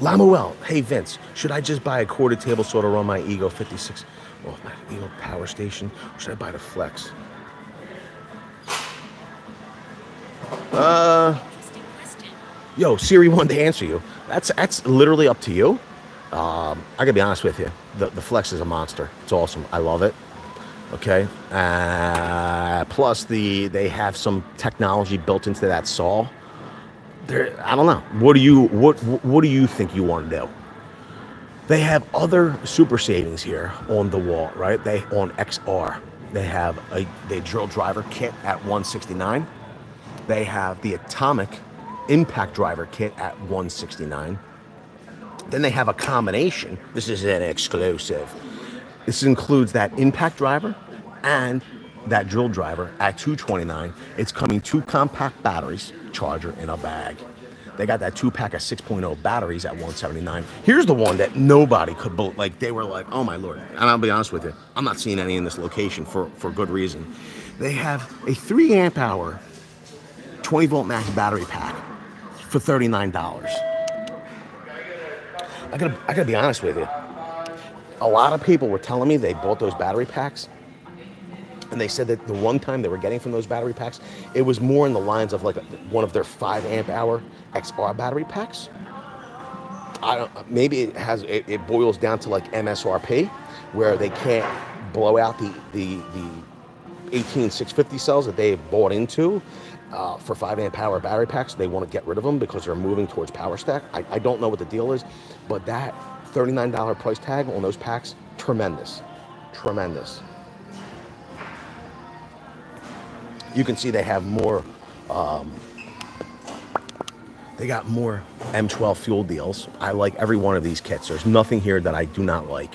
Lamuel, hey Vince, should I just buy a quarter table saw to run my Ego 56? Oh, my Ego Power Station? Or should I buy the Flex? Uh, yo, Siri wanted to answer you. That's that's literally up to you. Um, I gotta be honest with you. The the Flex is a monster. It's awesome. I love it. Okay. Uh, plus the they have some technology built into that saw there, I don't know. What do you what what do you think you want to do? They have other super savings here on the wall, right? They on XR. They have a the drill driver kit at 169. They have the atomic impact driver kit at 169. Then they have a combination. This is an exclusive. This includes that impact driver and that drill driver at 229. It's coming two compact batteries charger in a bag. They got that two pack of 6.0 batteries at 179. Here's the one that nobody could believe. Like they were like, oh my lord. And I'll be honest with you, I'm not seeing any in this location for for good reason. They have a three amp hour, 20 volt max battery pack for 39 dollars. I gotta I gotta be honest with you. A lot of people were telling me they bought those battery packs and they said that the one time they were getting from those battery packs, it was more in the lines of like a, one of their five amp hour XR battery packs. I don't. Maybe it has. It, it boils down to like MSRP, where they can't blow out the the the 18650 cells that they bought into uh, for 5 amp power battery packs. They want to get rid of them because they're moving towards power stack. I, I don't know what the deal is, but that $39 price tag on those packs, tremendous. Tremendous. you can see they have more, um, they got more M12 fuel deals. I like every one of these kits. There's nothing here that I do not like.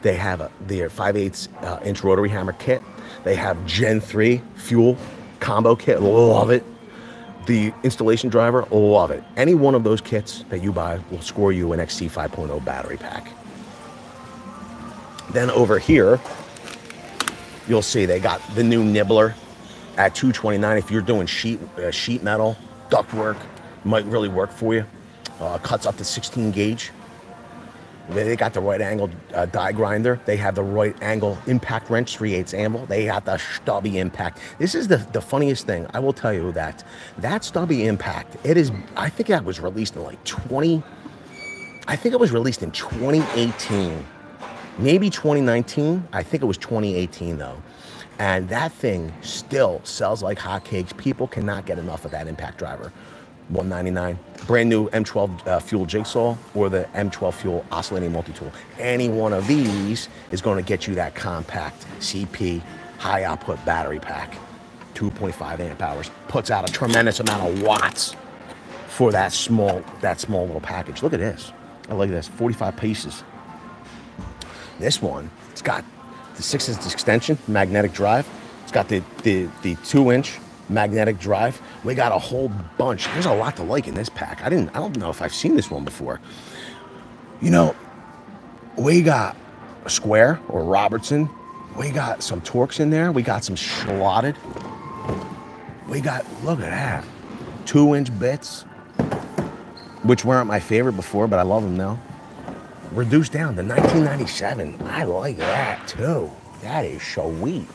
They have a, their 5 8 uh, inch rotary hammer kit. They have Gen 3 fuel combo kit. Love it. The installation driver, love it. Any one of those kits that you buy will score you an XC 5.0 battery pack. Then over here, you'll see they got the new Nibbler at 229 if you're doing sheet uh, sheet metal duct work might really work for you uh, cuts up to 16 gauge they got the right angle uh, die grinder. They have the right angle. Impact wrench 3 8 anvil they got the stubby impact. This is the, the funniest thing. I will tell you that that stubby impact it is i think that was released in like 20 i think it was released in 2018 maybe 2019 i think it was 2018 though. And that thing still sells like hotcakes. People cannot get enough of that impact driver. 199 brand new M12 uh, fuel jigsaw or the M12 fuel oscillating multi-tool. Any one of these is going to get you that compact CP high output battery pack. 2.5 amp hours puts out a tremendous amount of watts for that small that small little package. Look at this. I like this. 45 pieces. This one, it's got the six inch extension, magnetic drive. It's got the, the, the two inch magnetic drive. We got a whole bunch. There's a lot to like in this pack. I didn't, I don't know if I've seen this one before. You know, we got a square or Robertson. We got some Torx in there. We got some slotted. We got, look at that, two inch bits, which weren't my favorite before, but I love them now reduced down to 1997. I like that too. That is sweet.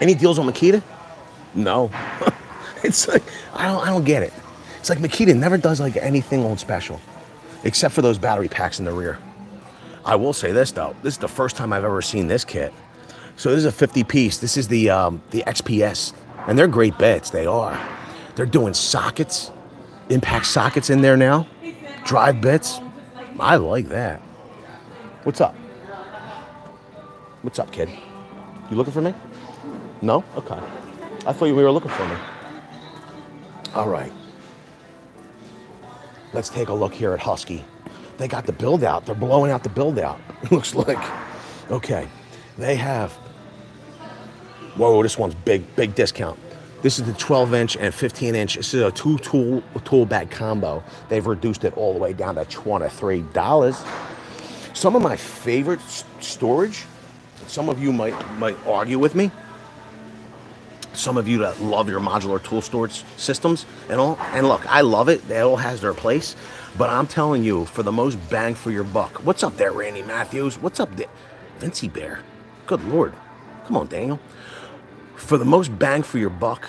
Any deals on Makita? No. it's like I don't I don't get it. It's like Makita never does like anything on special, except for those battery packs in the rear. I will say this though, this is the first time I've ever seen this kit. So this is a 50 piece. This is the um, the XPS, and they're great bits. They are. They're doing sockets, impact sockets in there now, drive bits. I like that. What's up? What's up, kid? You looking for me? No? Okay. I thought you were looking for me. All right. Let's take a look here at Husky. they got the build out. They're blowing out the build out. looks like. Okay. They have. Whoa, this one's big, big discount. This is the 12 inch and 15 inch. This is a two tool tool bag combo. They've reduced it all the way down to $23. Some of my favorite storage, some of you might might argue with me. Some of you that love your modular tool storage systems and all. And look, I love it. It all has their place. But I'm telling you, for the most bang for your buck, what's up there, Randy Matthews? What's up there? Bear. Good Lord. Come on, Daniel. For the most bang for your buck,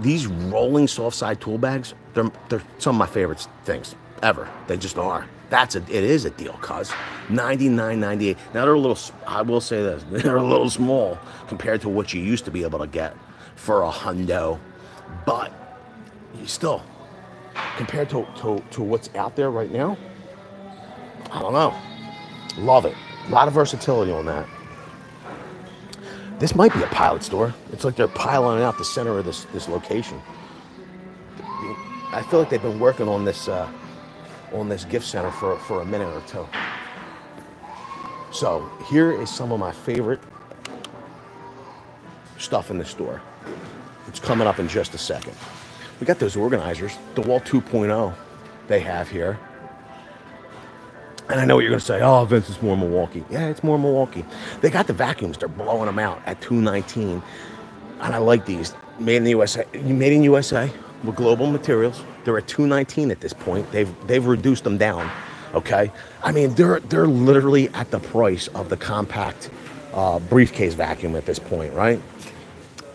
these rolling soft side tool bags, they're, they're some of my favorite things ever. They just are. That's a, it is a deal, cuz 99.98. Now they're a little, I will say this, they're a little small compared to what you used to be able to get for a hundo, but you still, compared to, to, to what's out there right now, I don't know. Love it. A lot of versatility on that. This might be a pilot store. It's like they're piling out the center of this, this location. I feel like they've been working on this uh, on this gift center for, for a minute or two. So here is some of my favorite stuff in the store. It's coming up in just a second. We got those organizers, the Wall 2.0 they have here. And I know what you're going to say. Oh, Vince, it's more Milwaukee. Yeah, it's more Milwaukee. They got the vacuums. They're blowing them out at 219. And I like these. Made in the USA. Made in USA with global materials. They're at 219 at this point. They've they've reduced them down. Okay. I mean, they're they're literally at the price of the compact uh, briefcase vacuum at this point, right?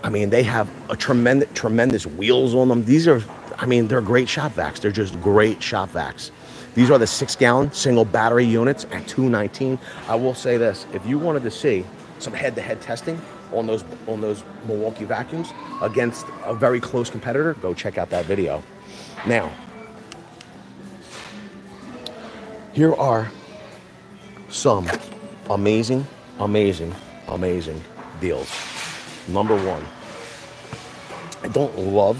I mean, they have a tremendous tremendous wheels on them. These are, I mean, they're great shop vacs. They're just great shop vacs. These are the six gallon single battery units at 219. I will say this, if you wanted to see some head to head testing on those on those Milwaukee vacuums against a very close competitor, go check out that video. Now, here are some amazing, amazing, amazing deals. Number one, I don't love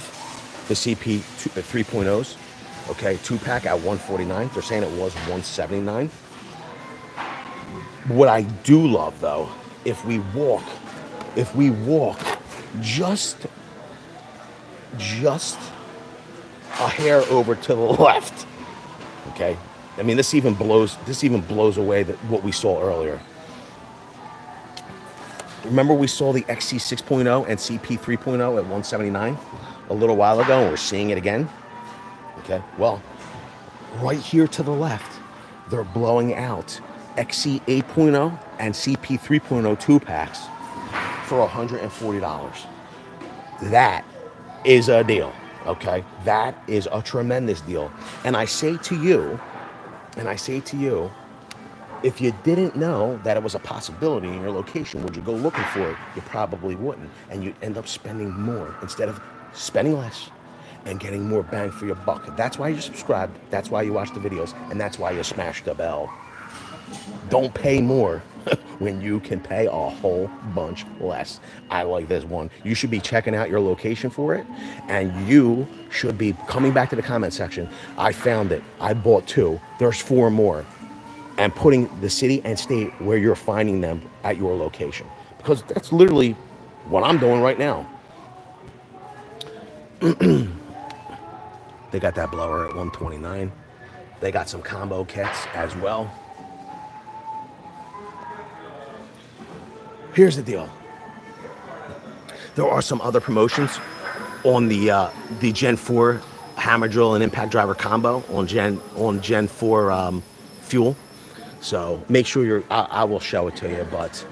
the CP 3.0s uh, Okay, two pack at 149. They're saying it was 179. What I do love though, if we walk, if we walk just just a hair over to the left. Okay? I mean this even blows this even blows away that what we saw earlier. Remember we saw the XC 6.0 and CP 3.0 at 179 a little while ago and we're seeing it again. Okay, well, right here to the left, they're blowing out XC 8.0 and CP 3.0 two packs for $140. That is a deal, okay? That is a tremendous deal. And I say to you, and I say to you, if you didn't know that it was a possibility in your location, would you go looking for it? You probably wouldn't. And you'd end up spending more instead of spending less and getting more bang for your buck. That's why you subscribe. That's why you watch the videos. And that's why you smash the bell. Don't pay more when you can pay a whole bunch less. I like this one. You should be checking out your location for it. And you should be coming back to the comment section. I found it. I bought two. There's four more. And putting the city and state where you're finding them at your location. Because that's literally what I'm doing right now. They got that blower at 129. They got some combo kits as well. Here's the deal. There are some other promotions on the uh, the Gen 4 hammer drill and impact driver combo on Gen on Gen 4 um, fuel. So make sure you're. I, I will show it to you. But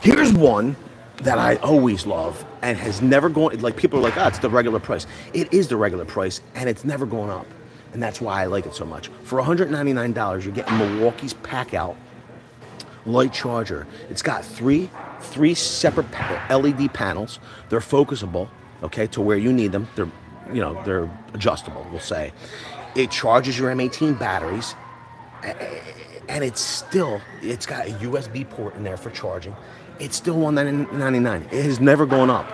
here's one that I always love and has never gone like people are like, oh, it's the regular price. It is the regular price and it's never gone up. And that's why I like it so much. For $199, you're getting Milwaukee's pack out light charger. It's got three three separate LED panels. They're focusable, okay, to where you need them. They're you know, they're adjustable, we'll say. It charges your M18 batteries and it's still it's got a USB port in there for charging it's still 199 It has never gone up.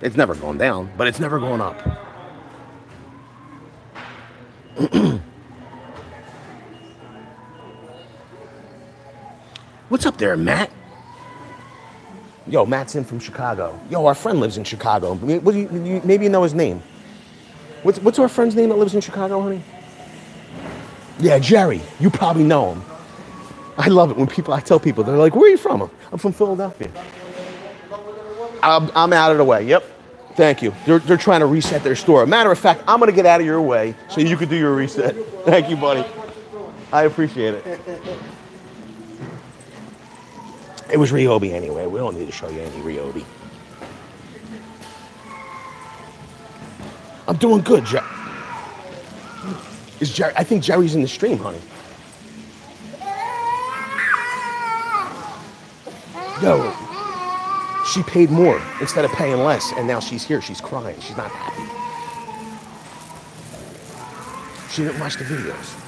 It's never gone down, but it's never gone up. What's up there, Matt? Yo, Matt's in from Chicago. Yo, our friend lives in Chicago. Maybe you know his name. What's, what's our friend's name that lives in Chicago, honey? Yeah, Jerry. You probably know him. I love it when people, I tell people, they're like, where are you from? I'm from Philadelphia. I'm, I'm out of the way. Yep. Thank you. They're, they're trying to reset their store. Matter of fact, I'm going to get out of your way so you can do your reset. Thank you, buddy. I appreciate it. It was Ryobi anyway. We don't need to show you any Ryobi. I'm doing good, Jerry. Is Jerry? I think Jerry's in the stream, honey. Yo, she paid more instead of paying less, and now she's here. She's crying. She's not happy. She didn't watch the videos.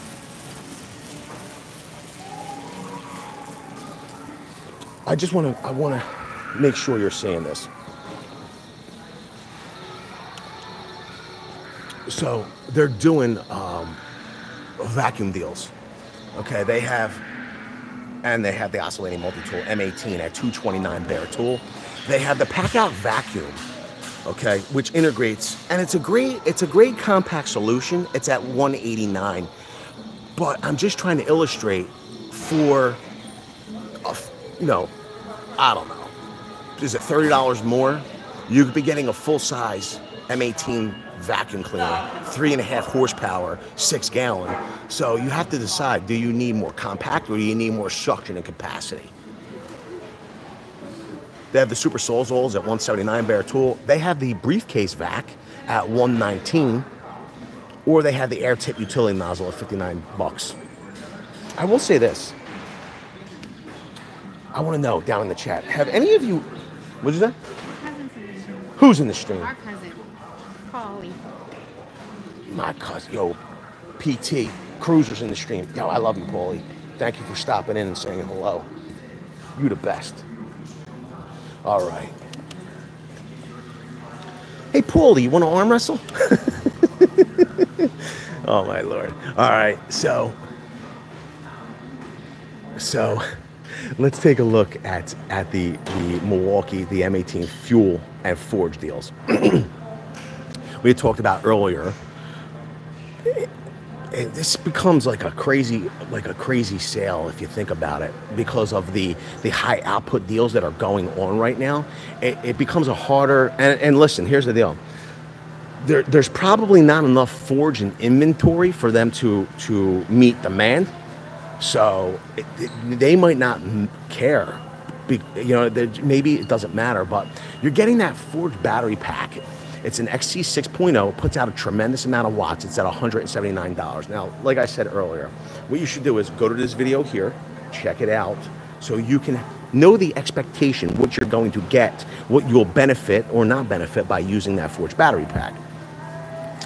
I just want to. I want to make sure you're saying this. So they're doing um, vacuum deals. Okay, they have, and they have the oscillating multi-tool M18 at 229 bare tool. They have the pack-out vacuum, okay, which integrates, and it's a great, it's a great compact solution. It's at 189, but I'm just trying to illustrate for, a you know, I don't know, is it thirty dollars more? You could be getting a full-size M18 vacuum cleaner, three and a half horsepower, six gallon. So you have to decide: do you need more compact or do you need more suction and capacity? They have the Super Sawzalls at 179 bare tool. They have the briefcase vac at 119, or they have the air tip utility nozzle at 59 bucks. I will say this. I want to know down in the chat. Have any of you? What did you say? Cousin's in the stream. Who's in the stream? Polly. My cousin, yo, PT, Cruiser's in the stream. Yo, I love you, Paulie. Thank you for stopping in and saying hello. You the best. All right. Hey, Paulie, you want to arm wrestle? oh my lord. All right, so, so, let's take a look at at the the Milwaukee the M18 fuel and forge deals. we talked about earlier and this becomes like a crazy like a crazy sale if you think about it because of the the high output deals that are going on right now. It, it becomes a harder and, and listen here's the deal. There, there's probably not enough forge and inventory for them to to meet demand. So it, it- they might not care. Be, you know maybe it doesn't matter but you're getting that forged battery pack it's an XC 6.0, It puts out a tremendous amount of watts. It's at $179. Now, like I said earlier, what you should do is go to this video here, check it out, so you can know the expectation, what you're going to get, what you'll benefit or not benefit by using that forged battery pack.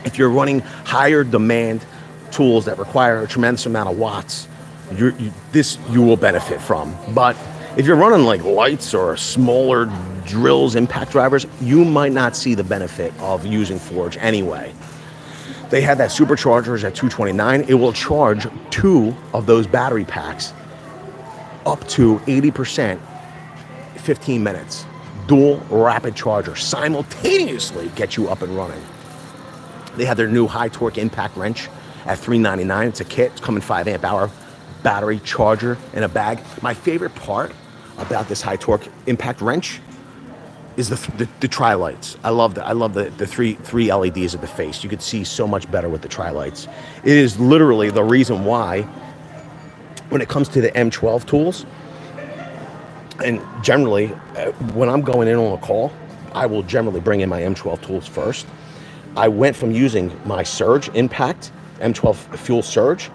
If you're running higher demand tools that require a tremendous amount of watts, you, this you will benefit from. But if you're running like lights or smaller drills, impact drivers, you might not see the benefit of using Forge anyway. They had that superchargers at 229. It will charge two of those battery packs up to 80%, 15 minutes. Dual rapid charger simultaneously get you up and running. They have their new high torque impact wrench at 399. It's a kit. It's coming 5 amp hour battery charger in a bag. My favorite part about this high torque impact wrench is the the, the tri lights. I love that. I love the, the three three LEDs at the face. You could see so much better with the tri lights. It is literally the reason why when it comes to the M12 tools, and generally uh, when I'm going in on a call, I will generally bring in my M12 tools first. I went from using my Surge Impact M12 Fuel Surge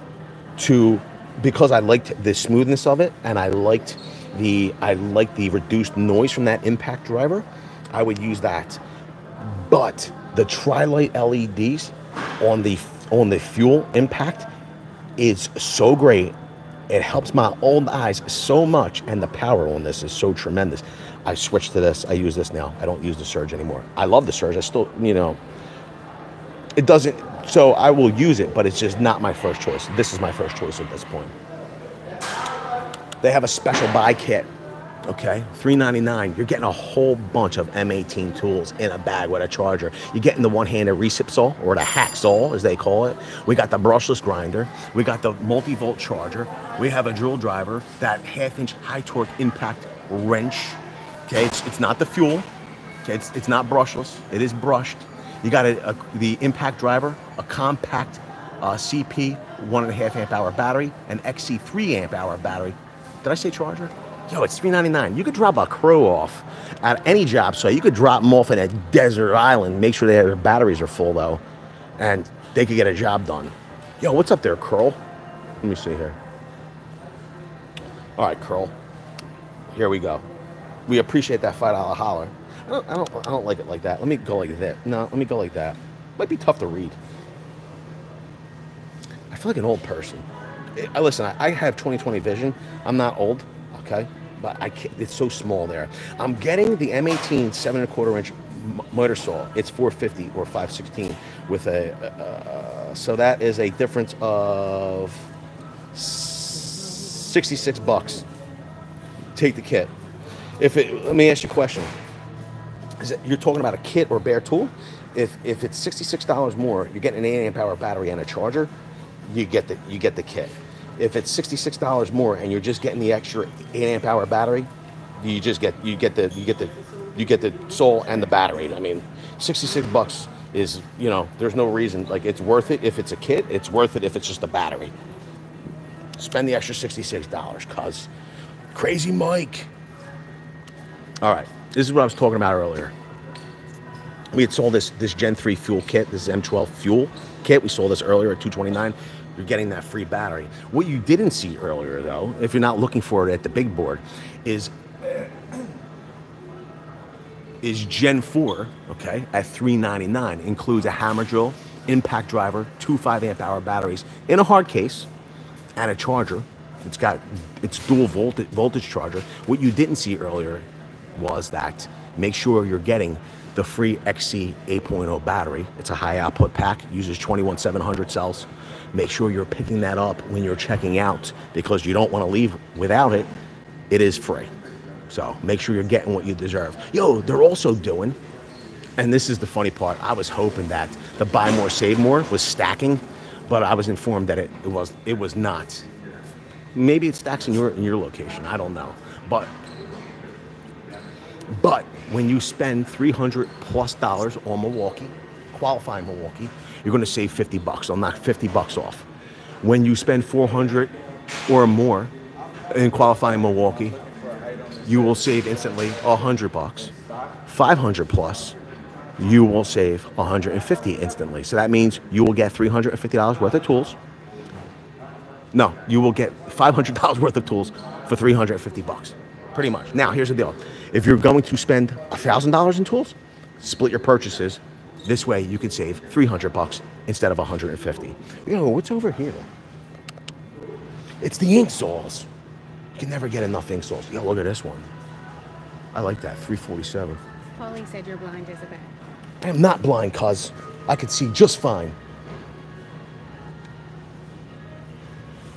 to because I liked the smoothness of it and I liked the I liked the reduced noise from that impact driver. I would use that. But the Trilight LEDs on the on the fuel impact is so great. It helps my old eyes so much, and the power on this is so tremendous. I switched to this. I use this now. I don't use the Surge anymore. I love the Surge. I still, you know, it doesn't. So I will use it, but it's just not my first choice. This is my first choice at this point. They have a special buy kit. Okay, $3.99. You're getting a whole bunch of M18 tools in a bag with a charger. You're getting the one-handed recip saw or the hack saw, as they call it. We got the brushless grinder. We got the multi-volt charger. We have a drill driver, that half-inch high-torque impact wrench. Okay, it's, it's not the fuel. Okay, it's, it's not brushless. It is brushed. You got a, a, the impact driver, a compact uh, CP one and a half amp hour battery, an XC3 amp hour battery. Did I say charger? Yo, it's $3.99. You could drop a crow off at any job site. You could drop them off in a desert island. Make sure their batteries are full though, and they could get a job done. Yo, what's up there, Curl? Let me see here. All right, Curl. Here we go. We appreciate that five dollar holler. I don't, I don't, I don't like it like that. Let me go like that. No, let me go like that. Might be tough to read. I feel like an old person. I listen. I, I have 20/20 vision. I'm not old, okay, but I can't, it's so small there. I'm getting the M18 seven and a quarter inch m- motor saw. It's 450 or 516 with a. Uh, so that is a difference of 66 bucks. Take the kit. If it, let me ask you a question. You're talking about a kit or bare tool? If if it's sixty six dollars more, you're getting an eight amp hour battery and a charger. You get the you get the kit. If it's sixty six dollars more and you're just getting the extra eight amp hour battery, you just get you get the you get the you get the soul and the battery. I mean, sixty six bucks is you know there's no reason like it's worth it if it's a kit. It's worth it if it's just a battery. Spend the extra sixty six dollars, cause crazy Mike. All right, this is what I was talking about earlier. We had sold this this Gen 3 fuel kit, this M12 fuel kit. We sold this earlier at 229. You're getting that free battery. What you didn't see earlier, though, if you're not looking for it at the big board, is uh, is Gen 4, okay, at 399 includes a hammer drill, impact driver, two 5 amp hour batteries in a hard case, and a charger. It's got its dual voltage voltage charger. What you didn't see earlier was that make sure you're getting the free XC 8.0 battery. It's a high output pack, uses 21700 cells. Make sure you're picking that up when you're checking out because you don't want to leave without it. It is free. So make sure you're getting what you deserve. Yo, they're also doing, and this is the funny part. I was hoping that the buy more, save more was stacking, but I was informed that it, it was it was not. Maybe it stacks in your in your location. I don't know. But but when you spend 300 plus dollars on Milwaukee, qualifying Milwaukee, you're going to save 50 bucks. I'll knock 50 bucks off. When you spend 400 or more in qualifying Milwaukee, you will save instantly 100 bucks. 500 plus, you will save 150 instantly. So that means you will get $350 worth of tools. No, you will get $500 worth of tools for 350 bucks. Pretty much. Now, here's the deal. If you're going to spend $1,000 in tools, split your purchases. This way you can save 300 bucks instead of 150. Yo, what's over here? It's the ink saws. You can never get enough ink saws. Yo, look at this one. I like that, 347. Paulie said you're blind as a bat. I am not blind, cuz I could see just fine.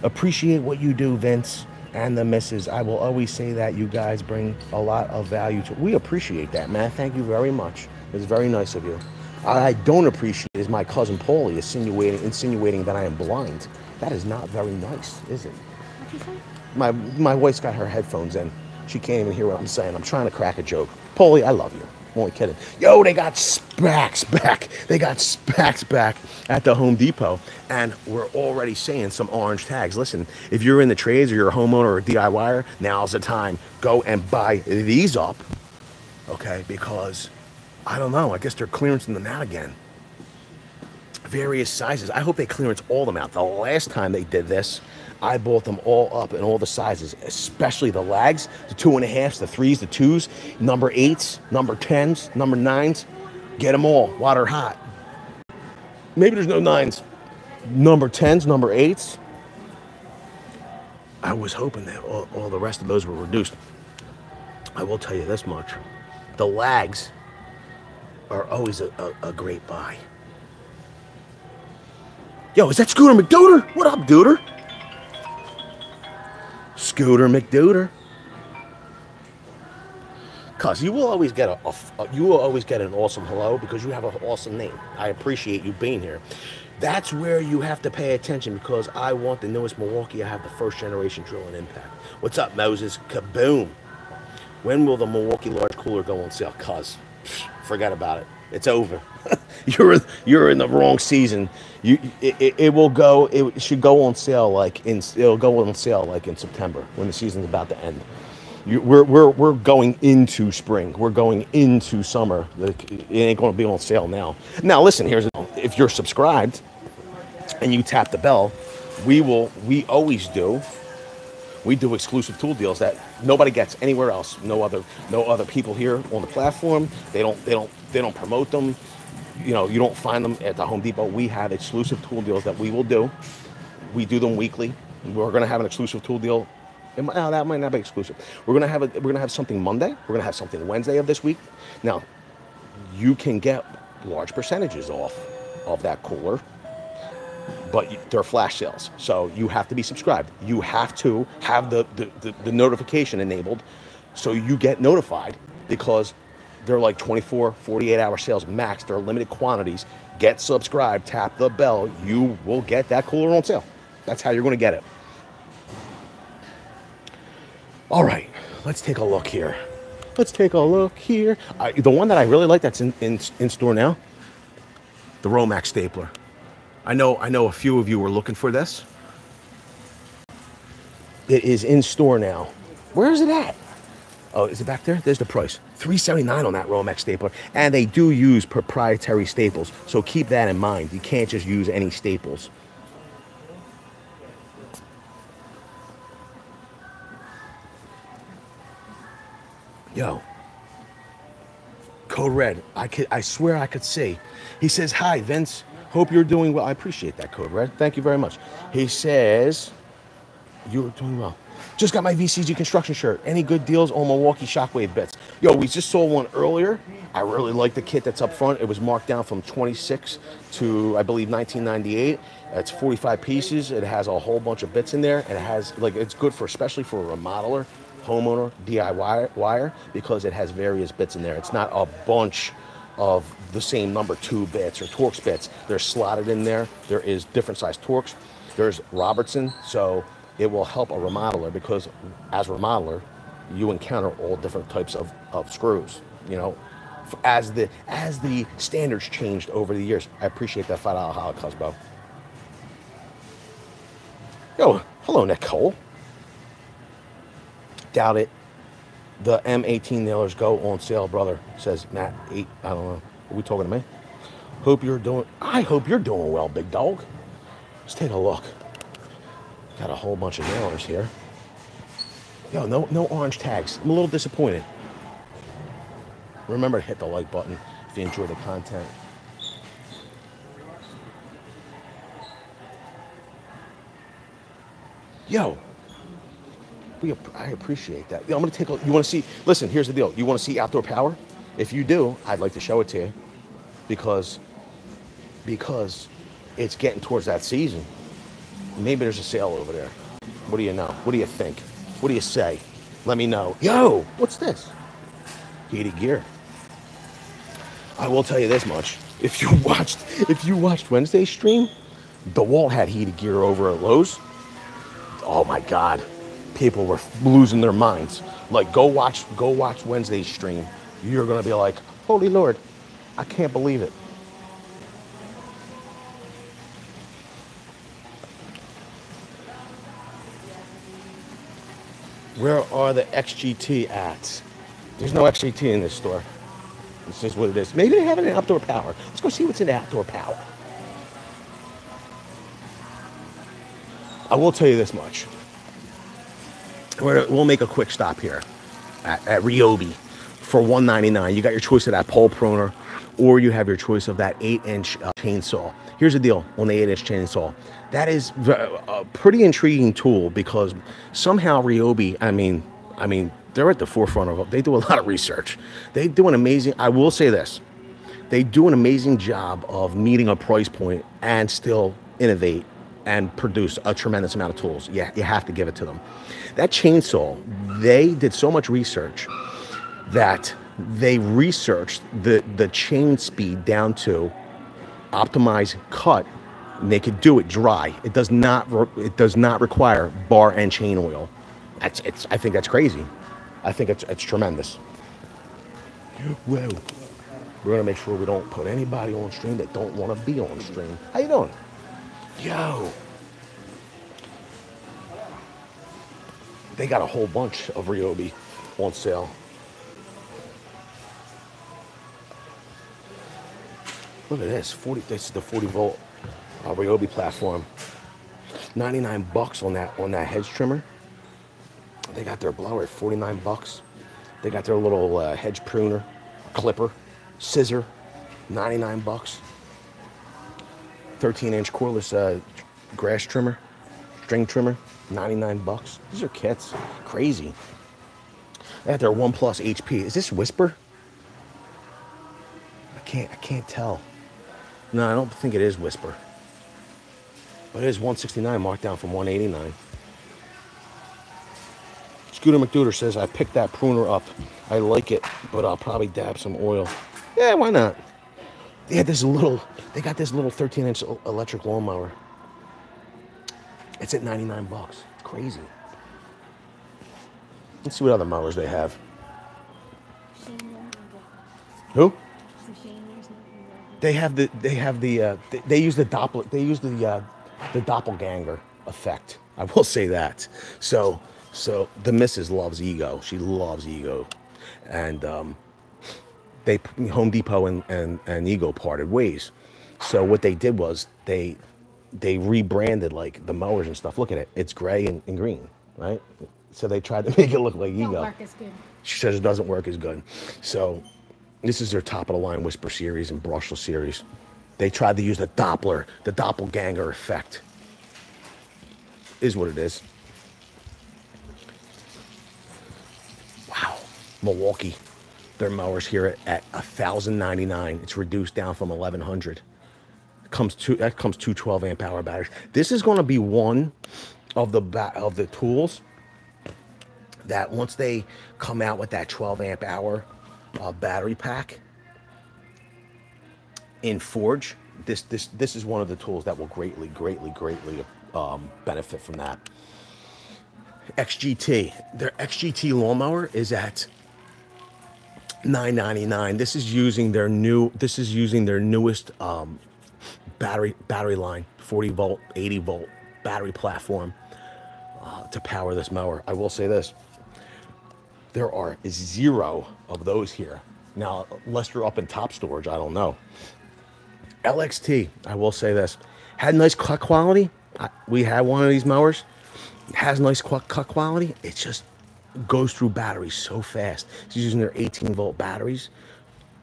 Appreciate what you do, Vince and the misses. I will always say that you guys bring a lot of value to. We appreciate that, man. Thank you very much. It's very nice of you. I don't appreciate is my cousin Paulie insinuating insinuating that I am blind. That is not very nice, is it? What'd you say? My my wife's got her headphones in. She can't even hear what I'm saying. I'm trying to crack a joke. Paulie, I love you. Only kidding. Yo, they got Spax back. They got Spax back at the Home Depot. And we're already seeing some orange tags. Listen, if you're in the trades or you're a homeowner or a DIYer, now's the time. Go and buy these up. Okay, because I don't know. I guess they're clearancing them out again. Various sizes. I hope they clearance all them out. The last time they did this, I bought them all up in all the sizes, especially the lags, the two and a halfs, the threes, the twos, number eights, number tens, number nines. Get them all they're hot. Maybe there's no nines. Number tens, number eights. I was hoping that all, all the rest of those were reduced. I will tell you this much the lags are always a, a, a great buy. Yo, is that Scooter McDuder? What up, Duder? Scooter McDooter. Cause you will always get a, a- you will always get an awesome hello because you have an awesome name. I appreciate you being here. That's where you have to pay attention because I want the newest Milwaukee. I have the first generation drill and impact. What's up, Moses? Kaboom! When will the Milwaukee large cooler go on sale? Cuz forget about it. It's over. you're you're in the wrong season. You it, it, will go. It should go on sale like in it'll go on sale like in September when the season's about to end. You, we're, we're, we're going into spring. We're going into summer. Like, It ain't going to be on sale now. Now, listen. Here's if you're subscribed and you tap the bell, we will. We always do we do exclusive tool deals that nobody gets anywhere else no other no other people here on the platform they don't they don't they don't promote them you know you don't find them at the home depot. We have exclusive tool deals that we will do. We do them weekly. We're going to have an exclusive tool deal. Might- oh, that might not be exclusive. We're going to have a, we're going to have something monday. We're going to have something wednesday of this week. Now you can get large percentages off of that cooler but they're flash sales. So you have to be subscribed. You have to have the, the, the, the notification enabled so you get notified because they're like 24, 48 hour sales max. They're limited quantities. Get subscribed, tap the bell. You will get that cooler on sale. That's how you're going to get it. All right, let's take a look here. Let's take a look here. Uh, the one that I really like that's in, in, in store now, the Romex stapler. I know I know a few of you were looking for this. It is in store now. Where is it at? Oh, is it back there? There's the price. 379 on that Romex stapler. And they do use proprietary staples. So keep that in mind. You can't just use any staples. Yo. Code Red. I could I swear I could see. He says, Hi, Vince. Hope you're doing well. I appreciate that, Code Red. Thank you very much. He says, You're doing well. Just got my VCG construction shirt. Any good deals on Milwaukee Shockwave bits? Yo, we just saw one earlier. I really like the kit that's up front. It was marked down from 26 to I believe 1998. It's 45 pieces. It has a whole bunch of bits in there, and it has like it's good for especially for a remodeler, homeowner, DIYer because it has various bits in there. It's not a bunch of the same number two bits or Torx bits. They're slotted in there. There is different size Torx. There's Robertson, so it will help a remodeler because as a remodeler, you encounter all different types of, of screws. You know, as the as the standards changed over the years. I appreciate that five dollar holocaust, bro. Yo, hello, Nicole. Doubt it. The M18 nailers go on sale, brother, says Matt. Eight, I don't know. Are we talking to me? Hope you're doing, I hope you're doing well, big dog. Let's take a look. Got a whole bunch of nailers here. Yo, no, no orange tags. I'm a little disappointed. Remember to hit the like button if you enjoy the content. Yo, we, I appreciate that. I'm gonna take a. You want to see? Listen, here's the deal. You want to see outdoor power? If you do, I'd like to show it to you, because because it's getting towards that season. Maybe there's a sale over there. What do you know? What do you think? What do you say? Let me know. Yo, what's this? Heated gear. I will tell you this much. If you watched if you watched Wednesday's stream, DeWalt had heated gear over at Lowe's. Oh my god. People were losing their minds. Like go watch go watch Wednesday's stream. You're gonna be like, holy lord, I can't believe it. Where are the XGT at? There's no XGT in this store. This is what it is. Maybe they have it in outdoor power. Let's go see what's in outdoor power. I will tell you this much. We're- We'll make a quick stop here at, at Ryobi for 199 You got your choice of that pole pruner or you have your choice of that 8-inch uh, chainsaw. Here's the deal on the 8-inch chainsaw. That is a pretty intriguing tool because somehow Ryobi, I mean, I mean, they're at the forefront of it. They do a lot of research. They do an amazing. I will say this: they do an amazing job of meeting a price point and still innovate and produce a tremendous amount of tools. Yeah, you have to give it to them. That chainsaw, they did so much research that they researched the the chain speed down to optimize cut and they could do it dry. It does not it does not require bar and chain oil. That's it's i think that's crazy. I think it's it's tremendous. Whoa. We're gonna make sure we don't put anybody on stream that don't want to be on stream. How you doing? Yo. They got a whole bunch of ryobi on sale Look at this, 40, this is the 40 volt uh, Ryobi platform. 99 bucks on that on that hedge trimmer. They got their blower at 49 bucks. They got their little uh, hedge pruner, clipper, scissor, 99 bucks. 13 inch cordless uh, grass trimmer, string trimmer, 99 bucks. These are kits, crazy. They got their One Plus HP. Is this Whisper? I can't, I can't tell. No, I don't think it is Whisper. But it is 169 marked down from 189. Scooter McDuder says, I picked that pruner up. I like it, but I'll probably dab some oil. Yeah, why not? They had this little, they got this little 13 inch electric lawnmower. It's at 99 bucks. Crazy. Let's see what other mowers they have. Who? They have the they have the uh, they, they use the doppler they use the uh, the doppelganger effect. I will say that. So so the missus loves ego. She loves ego, and um, they Home Depot and, and and ego parted ways. So what they did was they they rebranded like the mowers and stuff. Look at it; it's gray and, and green, right? So they tried to make it look like Don't ego. work as good. She says it doesn't work as good. So this is their top of the line Whisper series and brushless series. They tried to use the Doppler, the doppelganger effect. Is what it is. Wow. Milwaukee. Their mowers here at, at 1099 It's reduced down from 1100 comes to that comes two 12 amp hour batteries. This is going to be one of the of the tools that once they come out with that 12 amp hour uh, battery pack in Forge, this this this is one of the tools that will greatly, greatly, greatly um, benefit from that. XGT, their XGT lawnmower is at 9.99. This is using their new. This is using their newest um, battery battery line, 40 volt, 80 volt battery platform uh, to power this mower. I will say this: there are zero of those here. Now, unless you're up in top storage, I don't know. LXT, I will say this, had nice cut quality. I- We had one of these mowers, has nice qu- cut quality. It just goes through batteries so fast. It's using their 18 volt batteries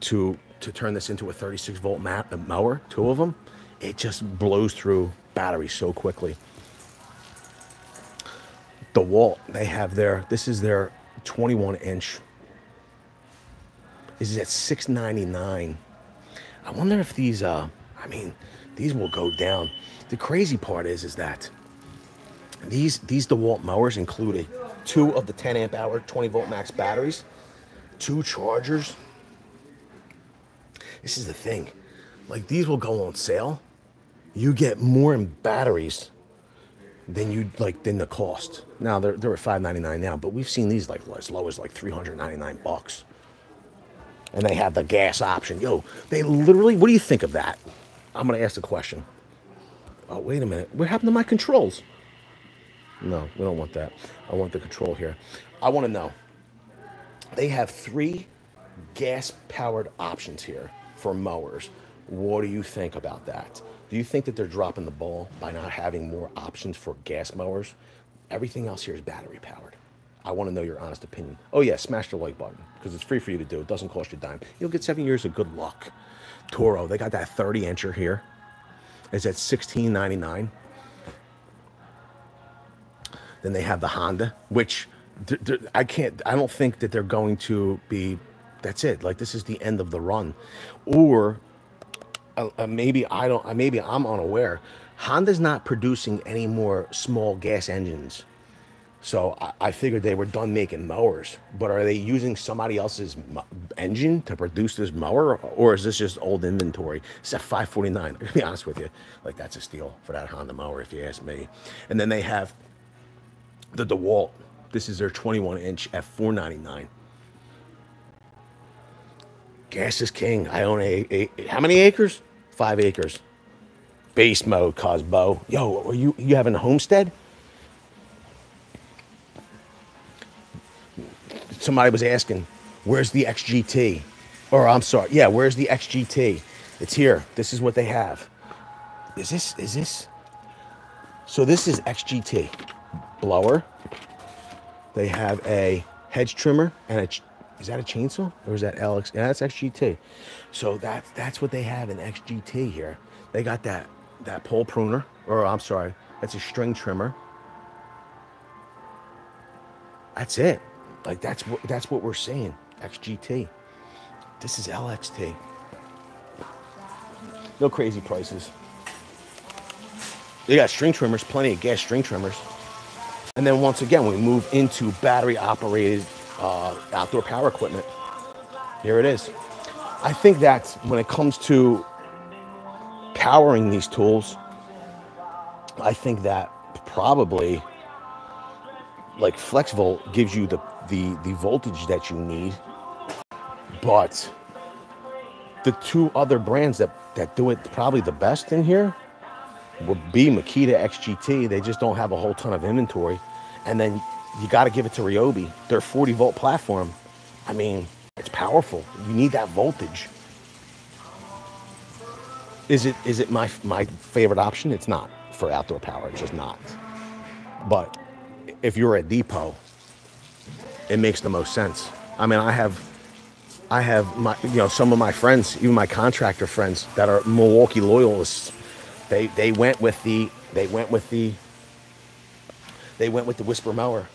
to to turn this into a 36 volt uh, mower, two of them. It just blows through batteries so quickly. DeWalt, they have their, this is their 21 inch. This is at 699. I wonder if these, uh, I mean, these will go down. The crazy part is, is that these these DeWalt mowers included two of the 10 amp hour 20 volt max batteries, two chargers. This is the thing, like these will go on sale. You get more in batteries than you like then the cost. Now they're they're at 599 now, but we've seen these like as low as like 399 bucks and they have the gas option. Yo, they literally, what do you think of that? I'm gonna ask the question. Oh, wait a minute. What happened to my controls? No, we don't want that. I want the control here. I wanna know. They have three gas powered options here for mowers. What do you think about that? Do you think that they're dropping the ball by not having more options for gas mowers? Everything else here is battery powered. I want to know your honest opinion. Oh yeah, smash the like button because it's free for you to do. It doesn't cost you a dime. You'll get seven years of good luck. Toro, they got that 30 incher here. It's at 16.99. Then they have the Honda, which I can't. I don't think that they're going to be. That's it. Like this is the end of the run, or uh, uh, maybe I don't. Uh, maybe I'm unaware. Honda's not producing any more small gas engines. So I, I figured they were done making mowers. But are they using somebody else's engine to produce this mower, or is this just old inventory? It's at 549. To be honest with you, like that's a steal for that Honda mower, if you ask me. And then they have the DeWalt. This is their 21 inch at 499. Gas is king. I own a, a how many acres? Five acres. Beast mode, Cosbo. Yo, are you you having a homestead? Somebody was asking, where's the XGT? Or I'm sorry, yeah, where's the XGT? It's here. This is what they have. Is this is this? So this is XGT blower. They have a hedge trimmer and a is that a chainsaw or is that LX? Yeah, that's XGT. So that's that's what they have in XGT here. They got that that pole pruner, or I'm sorry, that's a string trimmer. That's it. Like that's what that's what we're saying. XGT. This is LXT. No crazy prices. They got string trimmers, plenty of gas string trimmers. And then once again, we move into battery operated uh, outdoor power equipment. Here it is. I think that when it comes to powering these tools, I think that probably like FlexVolt gives you the, the, the voltage that you need, but the two other brands that, that do it probably the best in here would be Makita XGT. They just don't have a whole ton of inventory. And then you got to give it to Ryobi. Their 40 volt platform, I mean, it's powerful. You need that voltage. Is it is it my my favorite option? It's not for outdoor power. It's just not. But if you're at depot, it makes the most sense. I mean, I have I have my you know some of my friends, even my contractor friends that are Milwaukee loyalists. They they went with the they went with the they went with the whisper mower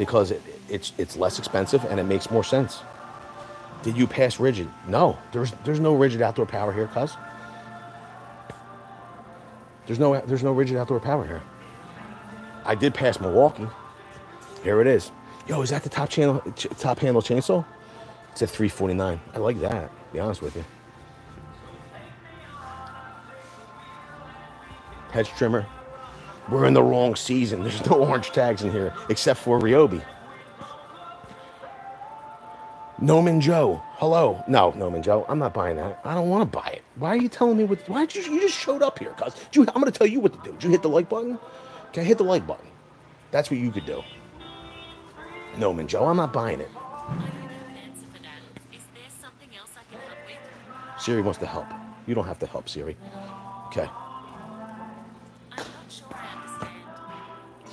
because it, it's it's less expensive and it makes more sense. Did you pass Ridgid? No, there's there's no Ridgid outdoor power here, cuz. There's no there's no Ridgid outdoor power here. I did pass Milwaukee. Here it is. Yo, is that the top channel ch- top handle chainsaw? It's at 349. I like that, be honest with you. Hedge trimmer. We're in the wrong season. There's no orange tags in here except for Ryobi. Noman Joe. Hello. No, Noman Joe. I'm not buying that. I don't want to buy it. Why are you telling me what? Why did you? You just showed up here, cuz. I'm going to tell you what to do. Did you hit the like button? Okay, hit the like button. That's what you could do. Noman Joe. I'm not buying it. Siri wants to help. You don't have to help Siri. Okay.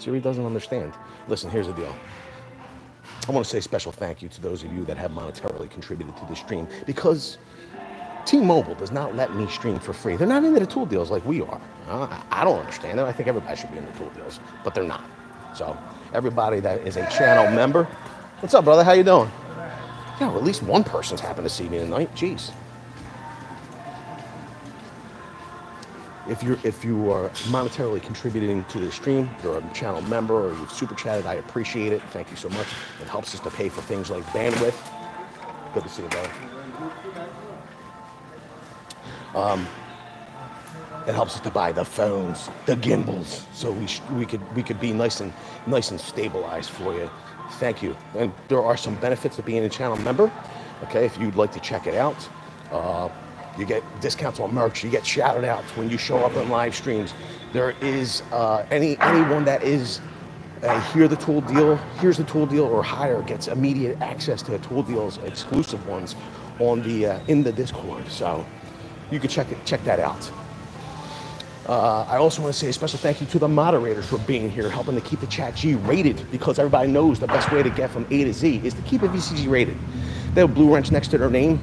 Siri doesn't understand. Listen, here's the deal. I want to say special thank you to those of you that have monetarily contributed to this stream because T-Mobile does not let me stream for free. They're not into the tool deals like we are. Uh, I don't understand it. I think everybody should be into tool deals, but they're not. So everybody that is a channel member, what's up, brother? How you doing? Yeah, well, at least one person's happened to see me tonight. Jeez. If you're if you are monetarily contributing to the stream, you're a channel member or you've super chatted, I appreciate it. Thank you so much. It helps us to pay for things like bandwidth. Good to see you, brother. Um, it helps us to buy the phones, the gimbals, so we we could we could be nice and nice and stabilized for you. Thank you. And there are some benefits of being a channel member. Okay, if you'd like to check it out, uh, you get discounts on merch. You get shouted out when you show up on live streams. There is uh, any anyone that is uh, hear the tool deal, here's the tool deal, or higher gets immediate access to the tool deals, exclusive ones, on the uh, in the Discord. So you can check it, check that out. Uh, I also want to say a special thank you to the moderators for being here, helping to keep the chat G rated, because everybody knows the best way to get from A to Z is to keep it VCG rated. They have a blue wrench next to their name.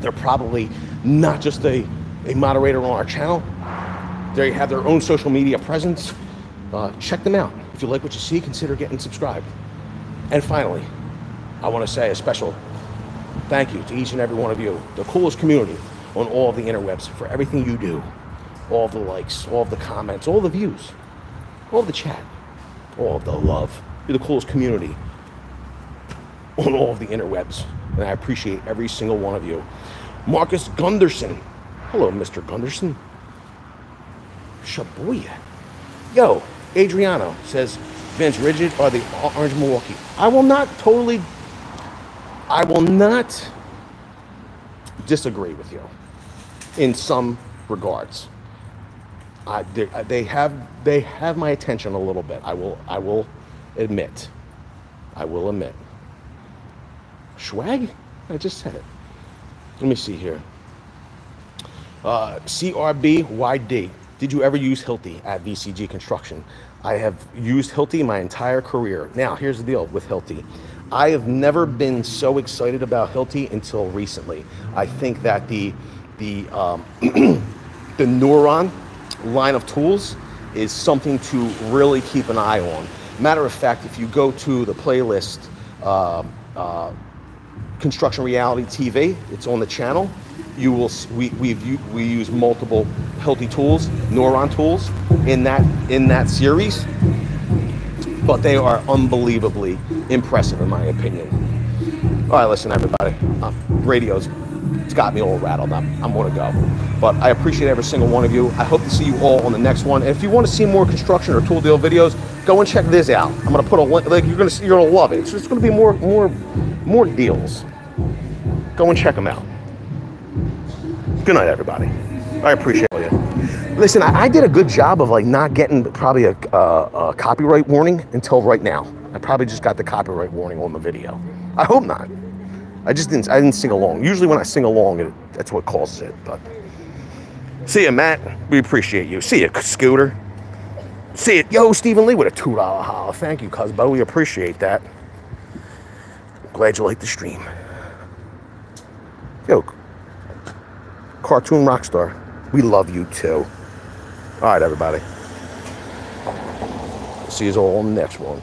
They're probably not just a, a moderator on our channel. They have their own social media presence. Uh, check them out. If you like what you see, consider getting subscribed. And finally, I want to say a special thank you to each and every one of you, the coolest community on all of the interwebs, for everything you do all the likes, all the comments, all the views, all the chat, all the love. You're the coolest community on all of the interwebs. And I appreciate every single one of you. Marcus Gunderson. Hello, Mr. Gunderson. Shabuya. Yo, Adriano says Vince Ridgid are the Orange Milwaukee. I will not totally, I will not disagree with you in some regards. I, they, uh, they have they have my attention a little bit. I will I will admit. I will admit. Swag? I just said it. Let me see here. Uh, CRBYD. Did you ever use Hilti at VCG Construction? I have used Hilti my entire career. Now, here's the deal with Hilti. I have never been so excited about Hilti until recently. I think that the the um, the Nuron line of tools is something to really keep an eye on. Matter of fact, if you go to the playlist, uh, uh, Construction Reality TV, it's on the channel. You will we we've we use multiple Hilti tools, Nuron tools in that in that series, but they are unbelievably impressive in my opinion. All right, listen, everybody. Um, radio's it's got me all rattled. I'm, I'm to go. But I appreciate every single one of you. I hope to see you all on the next one. And if you want to see more construction or tool deal videos, go and check this out. I'm to put a link. Like you're to see, you're to love it. It's just to be more, more, more deals. Go and check them out. Good night, everybody. I appreciate you. Listen, I, I did a good job of like not getting probably a, a, a copyright warning until right now. I probably just got the copyright warning on the video. I hope not. I just didn't. I didn't sing along. Usually, when I sing along, it, that's what causes it. But see you, Matt. We appreciate you. See you, Scooter. See it, yo, Stephen Lee with a two dollar holla. Thank you, Cuzbo. We appreciate that. Glad you liked the stream. Yo, cartoon rockstar. We love you too. All right, everybody. See you all on the next one.